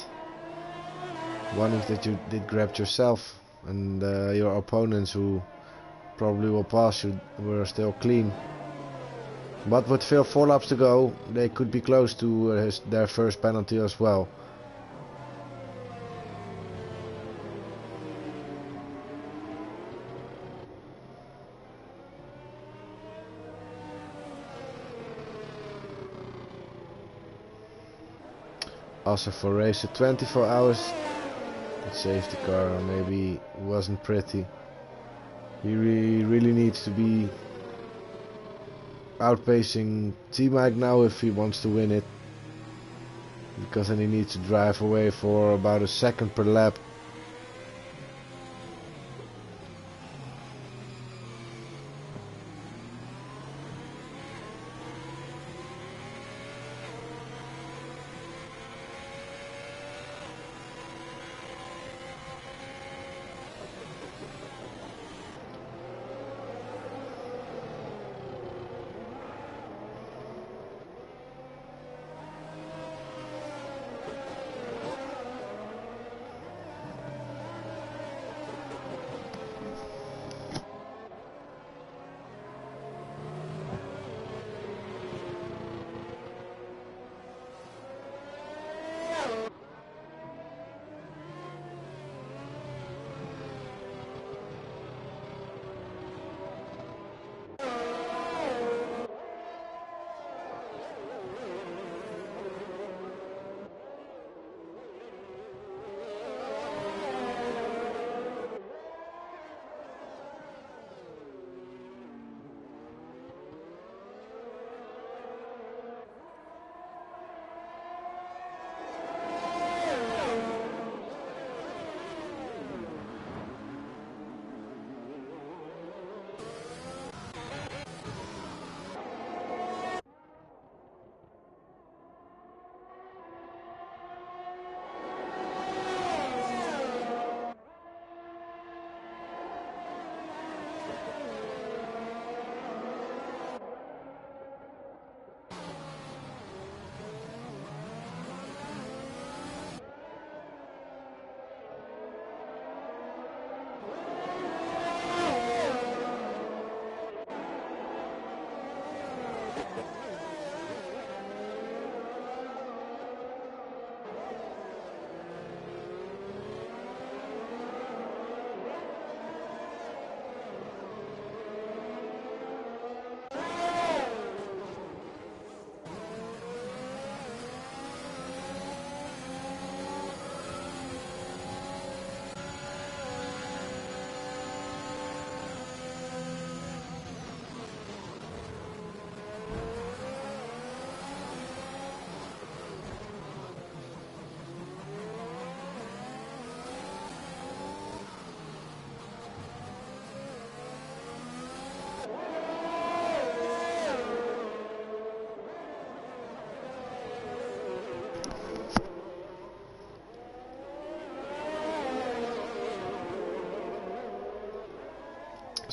Warnings that you did grab yourself and uh, your opponents who probably will pass you were still clean. But with four laps to go, they could be close to uh, his, their first penalty as well. Also for race at 24 hours, the safety car maybe wasn't pretty. He really, really needs to be outpacing T-Mike now if he wants to win it. Because then he needs to drive away for about a second per lap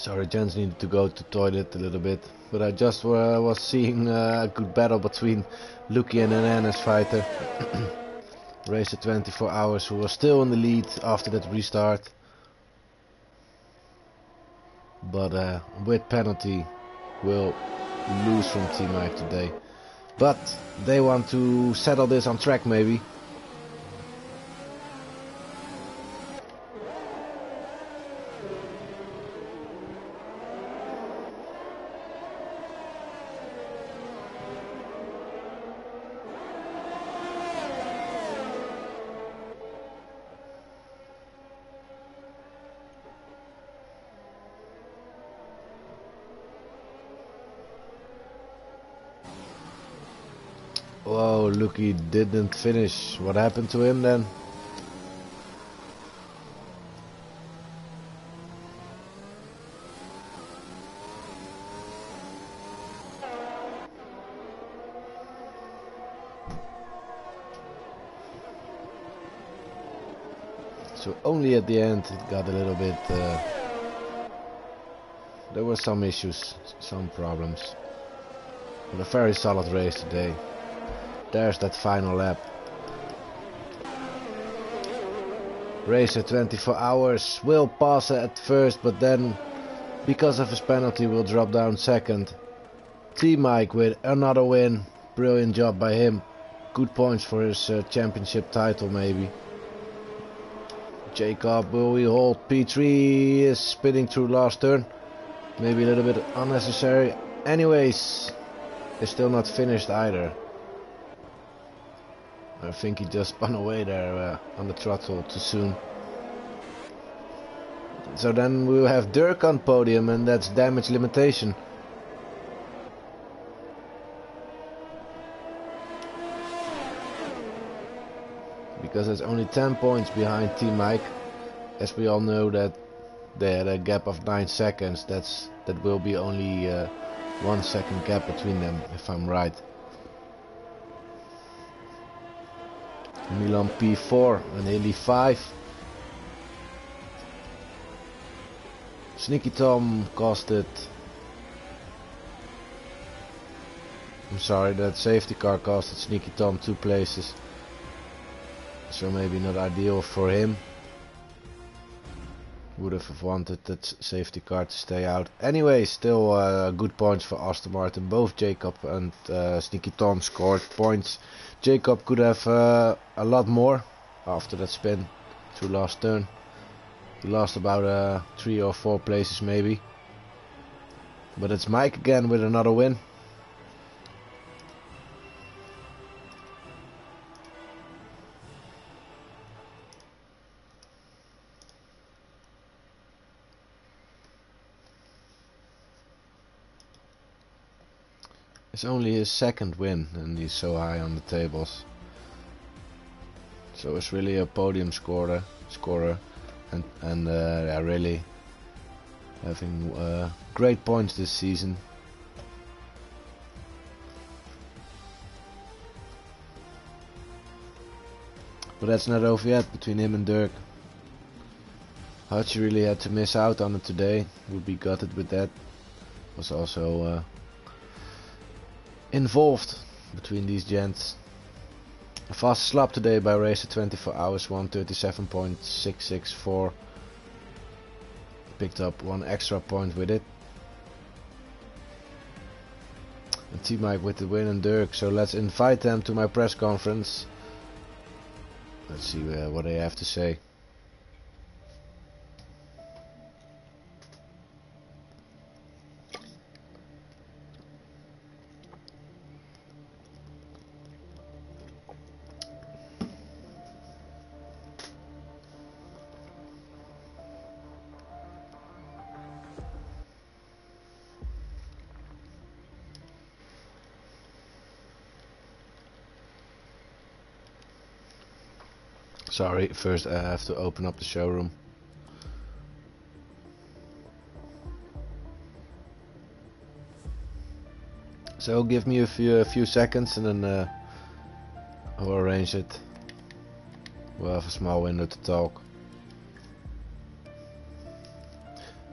Sorry, Jens needed to go to toilet a little bit, but I just uh, was seeing uh, a good battle between Lucky and Ananas fighter. Race at 24 hours, who was still in the lead after that restart. But uh, with penalty, will lose from T-Mike today. But they want to settle this on track maybe. He didn't finish. What happened to him then? So only at the end it got a little bit... Uh, there were some issues, some problems. But a very solid race today. There's that final lap. Racer 24 hours will pass at first, but then because of his penalty will drop down second. T-Mike with another win. Brilliant job by him. Good points for his uh, championship title maybe. Jacob will we hold P3 is spinning through last turn. Maybe a little bit unnecessary. Anyways, it's still not finished either. I think he just spun away there uh, on the throttle too soon. So then we'll have Dirk on podium and that's damage limitation. Because it's only 10 points behind T-Mike. As we all know that they had a gap of 9 seconds. That's That will be only uh, 1 second gap between them if I'm right. Milan P4 and Hilly 5. Sneaky Tom costed... I'm sorry, that safety car costed Sneaky Tom two places. So maybe not ideal for him. Would have wanted that safety car to stay out. Anyway, still uh, good points for Aston Martin. Both Jacob and uh, Sneaky Tom scored points. Jacob could have uh, a lot more after that spin through last turn. He lost about uh, three or four places maybe. But it's Mike again with another win. It's only his second win and he's so high on the tables. So it's really a podium scorer, scorer, and and uh, really having uh, great points this season. But that's not over yet between him and Dirk. Hutch really had to miss out on it today. Would be gutted with that. Was also uh, involved between these gents. A fast slap today by Racer 24 hours 137.664. Picked up one extra point with it. And T-Mike with the win and Dirk. So let's invite them to my press conference. Let's see uh, what they have to say. Sorry, first I have to open up the showroom. So give me a few a few seconds and then uh, I'll arrange it. We'll have a small window to talk.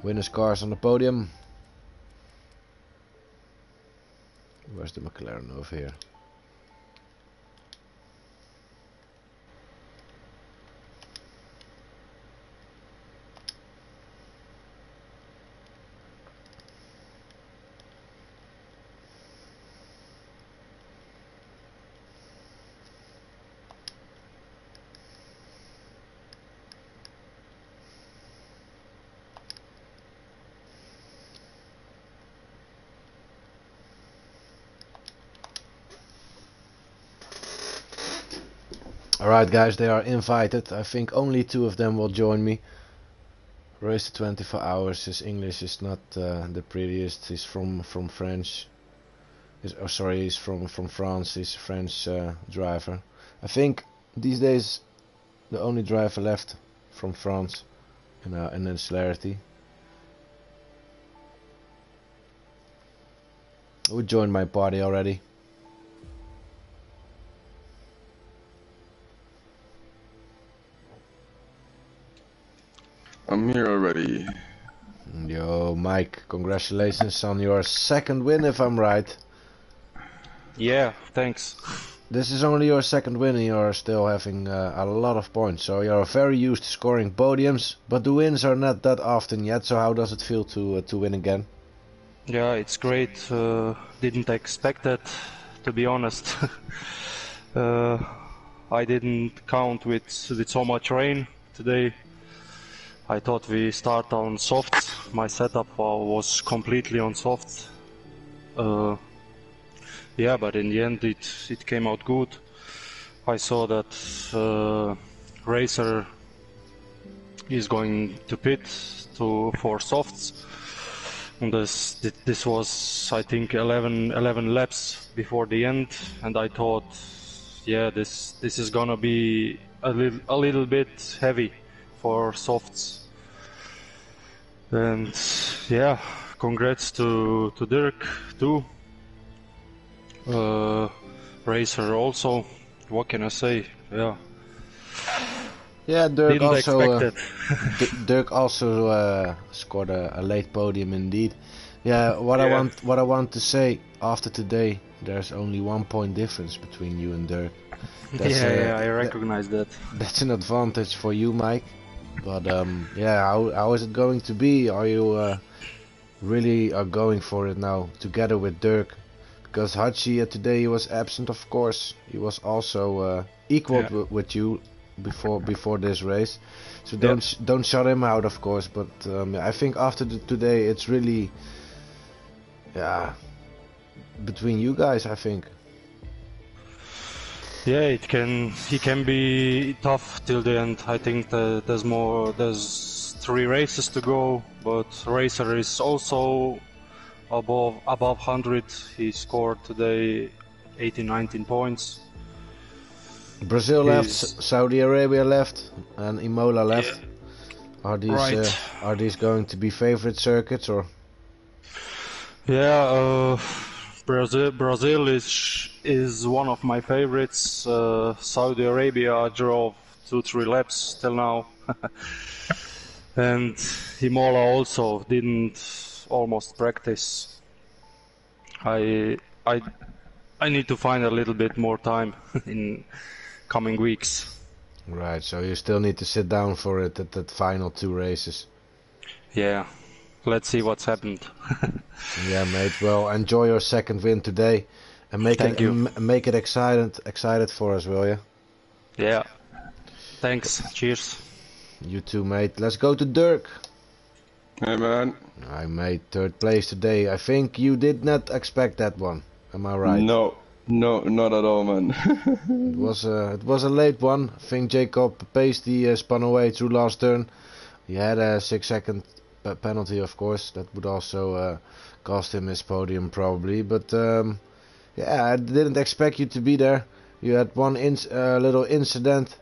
Winners cars on the podium. Where's the McLaren over here? Alright guys, they are invited. I think only two of them will join me. Race to 24 hours. His English is not uh, the prettiest. He's from from French. He's, oh, sorry, he's from from France. He's a French uh, driver. I think these days the only driver left from France in uh, in Celerity. Who joined my party already? Mike, congratulations on your second win, if I'm right. Yeah, thanks. this is only your second win and you're still having uh, a lot of points. So you're very used to scoring podiums, but the wins are not that often yet. So how does it feel to uh, to win again? Yeah, it's great. Uh, didn't expect that, to be honest. Uh, I didn't count with with so much rain today. I thought we start on soft. My setup was completely on soft. Uh, yeah, but in the end it it came out good. I saw that uh, Racer is going to pit to for softs. And this this was I think 11, 11 laps before the end, and I thought, yeah, this this is gonna be a little a little bit heavy for softs. And yeah, congrats to to Dirk too uh, Racer also. What can I say? Yeah. Yeah, Dirk Didn't also uh, Dirk also uh, scored a, a, late podium indeed. Yeah, what yeah. I want what I want to say after today, there's only one point difference between you and Dirk. That's yeah, yeah, I recognize that. That's an advantage for you, Mike. But um, yeah, how how is it going to be? Are you uh, really are going for it now together with Dirk? Because Hachi uh, today he was absent, of course. He was also uh, equal yeah. with you before before this race. So don't sh don't shut him out, of course. But um, I think after today, it's really yeah between you guys. I think. Yeah, it can. He can be tough till the end. I think there's more. There's three races to go, but Racer is also above above 100. He scored today 18, 19 points. Brazil left, Saudi Arabia left, and Imola left. Yeah. Are these right. uh, are these going to be favorite circuits or? Yeah, uh, Brazil Brazil is is one of my favorites. Uh, Saudi Arabia drove two three laps till now, and Imola also didn't almost practice. I I I need to find a little bit more time in coming weeks. Right, so you still need to sit down for it at the final two races. Yeah, let's see what's happened. yeah, mate. Well, enjoy your second win today, and make Thank it you. make it excited excited for us, will you? Yeah. Thanks. Cheers. You too, mate. Let's go to Dirk. Hey man. I made third place today. I think you did not expect that one. Am I right? No, no, not at all, man. it was a it was a late one. I think Jacob Pasty uh, spun away through last turn. He had a six second penalty, of course. That would also uh, cost him his podium probably. But um, yeah, I didn't expect you to be there. You had one uh, little incident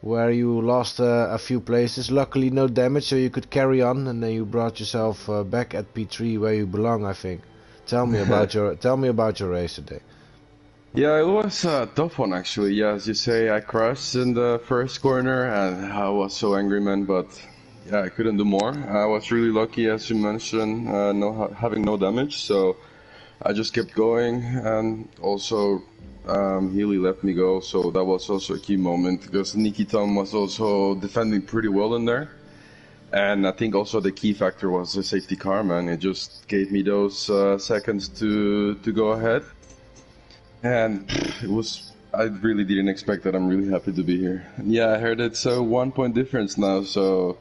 where you lost uh, a few places. Luckily, no damage, so you could carry on, and then you brought yourself uh, back at P3 where you belong. I think. Tell me about your tell me about your race today. Yeah, it was a tough one actually. Yeah, as you say, I crashed in the first corner, and I was so angry, man. But yeah, I couldn't do more. I was really lucky, as you mentioned, uh, no having no damage. So I just kept going, and also um, Healy let me go, so that was also a key moment because Sneaky Tom was also defending pretty well in there. And I think also the key factor was the safety car, man. It just gave me those uh, seconds to to go ahead, and it was. I really didn't expect that. I'm really happy to be here. Yeah, I heard it's a one point difference now, so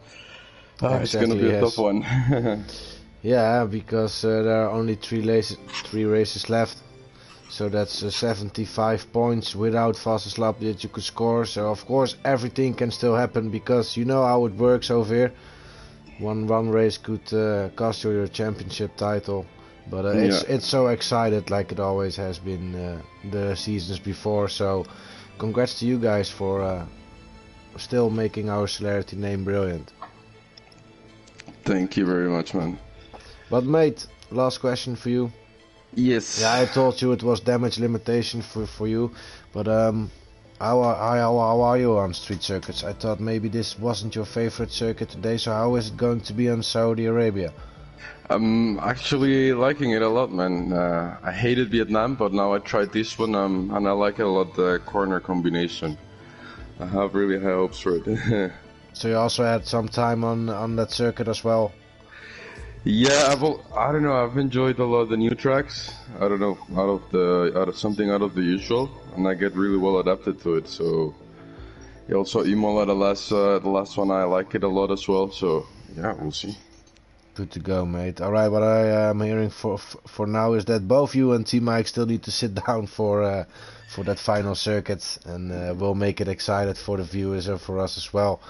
uh, exactly, it's gonna be yes. a tough one. yeah, because uh, there are only three races, three races left so that's uh, 75 points without fastest lap that you could score. So of course everything can still happen because you know how it works over here. One one race could uh, cost you your championship title. But uh, yeah. it's it's so excited like it always has been uh, the seasons before. So congrats to you guys for uh, still making our Celerity name brilliant. Thank you very much, man. But mate, last question for you. Yes. Yeah, I told you it was damage limitation for for you, but um, how are how, how are you on street circuits? I thought maybe this wasn't your favorite circuit today, so how is it going to be on Saudi Arabia? I'm actually liking it a lot, man. Uh, I hated Vietnam, but now I tried this one, um, and I like it a lot. The corner combination. I have really high hopes for it. so you also had some time on on that circuit as well. Yeah, I've I don't know. I've enjoyed a lot of the new tracks. I don't know out of the out of something out of the usual, and I get really well adapted to it. So yeah, also Imola the last uh, the last one I like it a lot as well. So yeah, we'll see. Good to go, mate. All right, what I am hearing for for now is that both you and T-Mike still need to sit down for uh, for that final circuit, and uh, we'll make it excited for the viewers and for us as well.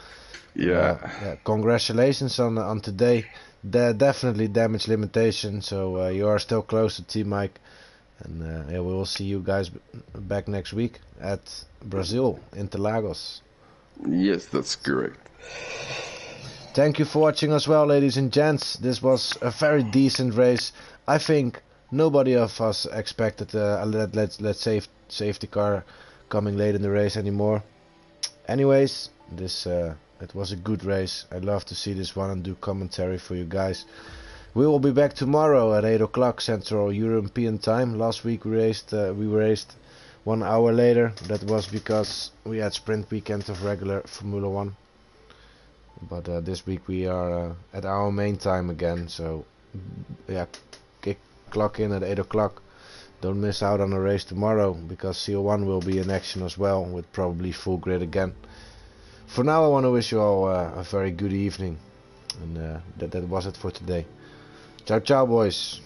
Yeah. Yeah. Congratulations on on today. De definitely damage limitation, so uh, you are still close to T-Mike, and uh, yeah, we will see you guys back next week at Brazil Interlagos. Yes, that's correct. Thank you for watching as well, ladies and gents. This was a very decent race. I think nobody of us expected uh, a let, let, let's save, safety car coming late in the race anymore. Anyways, this uh, it was a good race. I'd love to see this one and do commentary for you guys. We will be back tomorrow at 8 o'clock Central European time. Last week we raced, uh, we raced one hour later. That was because we had sprint weekend of regular Formula 1 but uh, this week we are uh, at our main time again so yeah kick clock in at 8 o'clock don't miss out on the race tomorrow because CL1 will be in action as well with probably full grid again for now I want to wish you all uh, a very good evening. And uh, that, that was it for today. Ciao ciao boys